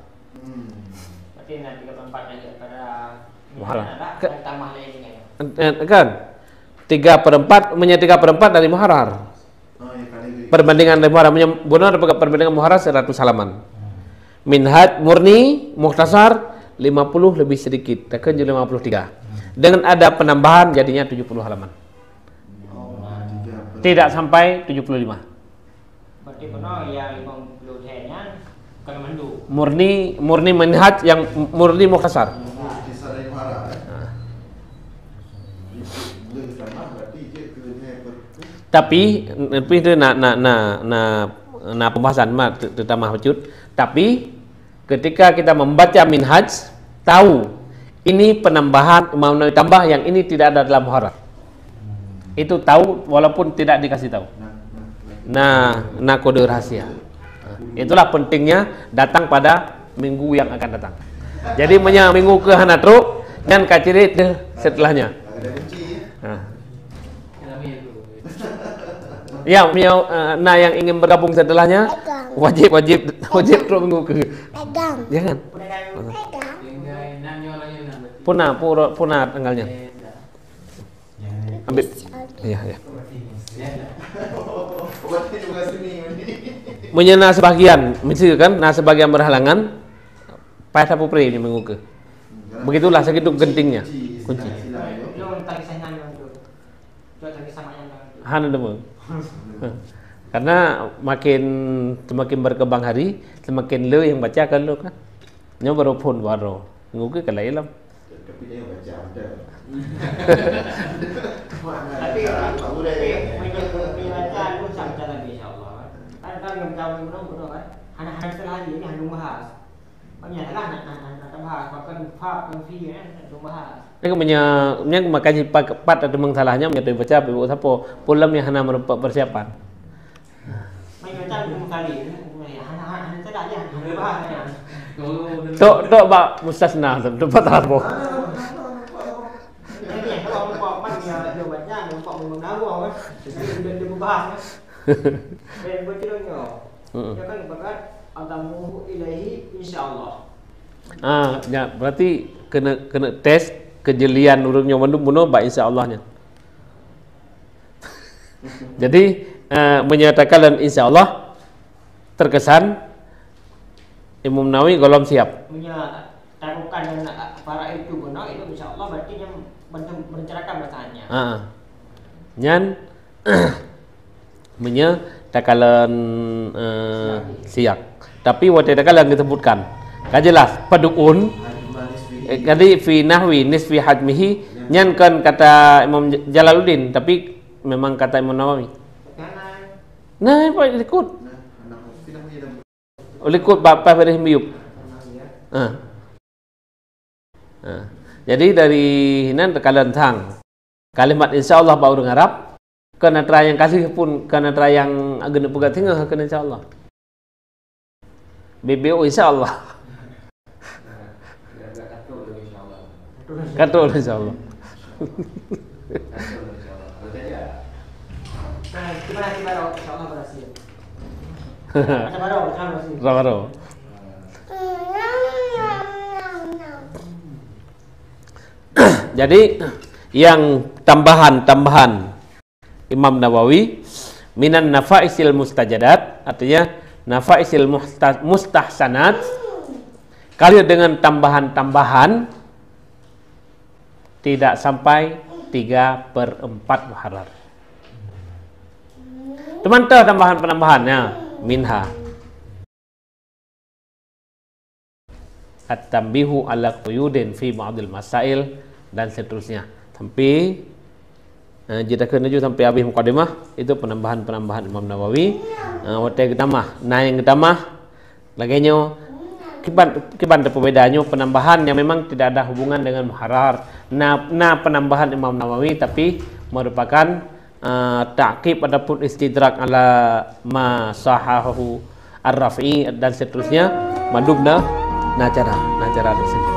Berarti nanti ke tempat lagi pada Muharram. Ada Ke- ada tambah lagi kan. Eh, kan 3 per 4 menjadi 3 per 4 dari kali perbandingan Menye- benar apa perbandingan muharar 100 halaman minhaj murni muhtasar 50 lebih sedikit. Tekan jadi 53 dengan ada penambahan jadinya 70 halaman. Tidak sampai 75 Berarti benar yang 50 nya bukan mandu. murni murni minhaj yang murni muhtasar Muharram eh? Tapi tapi itu nak nak nak nak nak pembahasan mah terutama wujud. Tapi ketika kita membaca minhaj tahu ini penambahan Nawawi tambah yang ini tidak ada dalam muharrar. Itu tahu walaupun tidak dikasih tahu. Nah, nah kode rahasia. Itulah pentingnya datang pada minggu yang akan datang. Jadi menya minggu ke Hanatro dan kaciri setelahnya. Ada kunci ya. Nah. Ya, punya uh, nah yang ingin bergabung setelahnya wajib wajib wajib terus minggu ke. Jangan. Punah, pura, punah tanggalnya. Ambil. Iya, iya. Ini. Menyena sebagian, mesti kan, nah sebagian berhalangan. Pada pupri ini minggu ke. Begitulah segitu gentingnya. Kunci. Yung tagi sa inyo doon. Yung tagi sa mga doon. Han demo. Karena makin semakin berkembang hari, semakin lo yang baca kan lo kan. Nyo baru pun baru. Minggu ke kalau ilam. Tapi dia baca ada. Tapi tak boleh. tapi penyataan pun sama lagi insyaallah. Kan kan yang jauh itu betul kan. Anak-anak setelah ini handung bahas. Banyak lah anak anak bahas bahkan fab dan fi kan handung bahas. Ini punya, yang makanya pak pat ada mengsalahnya menjadi baca ibu sapo pulam yang hana merupakan persiapan. Baca kali. Tidak ya bahas ya. Tok tok bak mustasna, tok patah ya dia kan. Atamu ilahi insyaallah. Ah, ya, berarti kena kena tes kejelian urungnya mandu bunuh ba insyaallah-nya. Jadi uh, menyatakan dan insyaallah terkesan Imam Nawawi golom siap. punya tarukan dan uh, para itu benar itu insya Allah berarti yang merencanakan bertanya Ah. Nyan menya takalan uh, siap. Tapi waktu takalan disebutkan. Kan jelas padukun Eh, Jadi fi nahwi nisfi hajmihi nyan kan kata Imam Jalaluddin tapi memang kata Imam Nawawi. karena Nah, apa ikut? Oleh ikut Bapak Miyub. ya Ah. Ah. Jadi dari hinan tekalan tang kalimat insyaallah baru ngarap kena tra yang kasih pun kena tra yang agak pugat tinggal kena insyaallah. BBO. Katul insya Allah baru kita berhasil Ramaro. Jadi yang tambahan-tambahan Imam Nawawi minan nafaisil mustajadat artinya nafaisil musta- mustahsanat kali dengan tambahan-tambahan tidak sampai 3 per 4 muharrar. Teman tahu tambahan-penambahannya minha. At-tambihu ala quyudin fi ba'dil masail dan seterusnya. Sampai jika kena juga sampai habis mukadimah itu penambahan-penambahan Imam Nawawi. Uh, waktu tambah nah yang laginya kiban kiban ada perbedaannya. Penambahan yang memang tidak ada hubungan dengan muharrar. Nah, nah penambahan Imam Nawawi tapi merupakan uh, ta'qib ataupun istidrak ala ma sahahu ar-rafi'i dan seterusnya. Madubna nah cara nah cara tersebut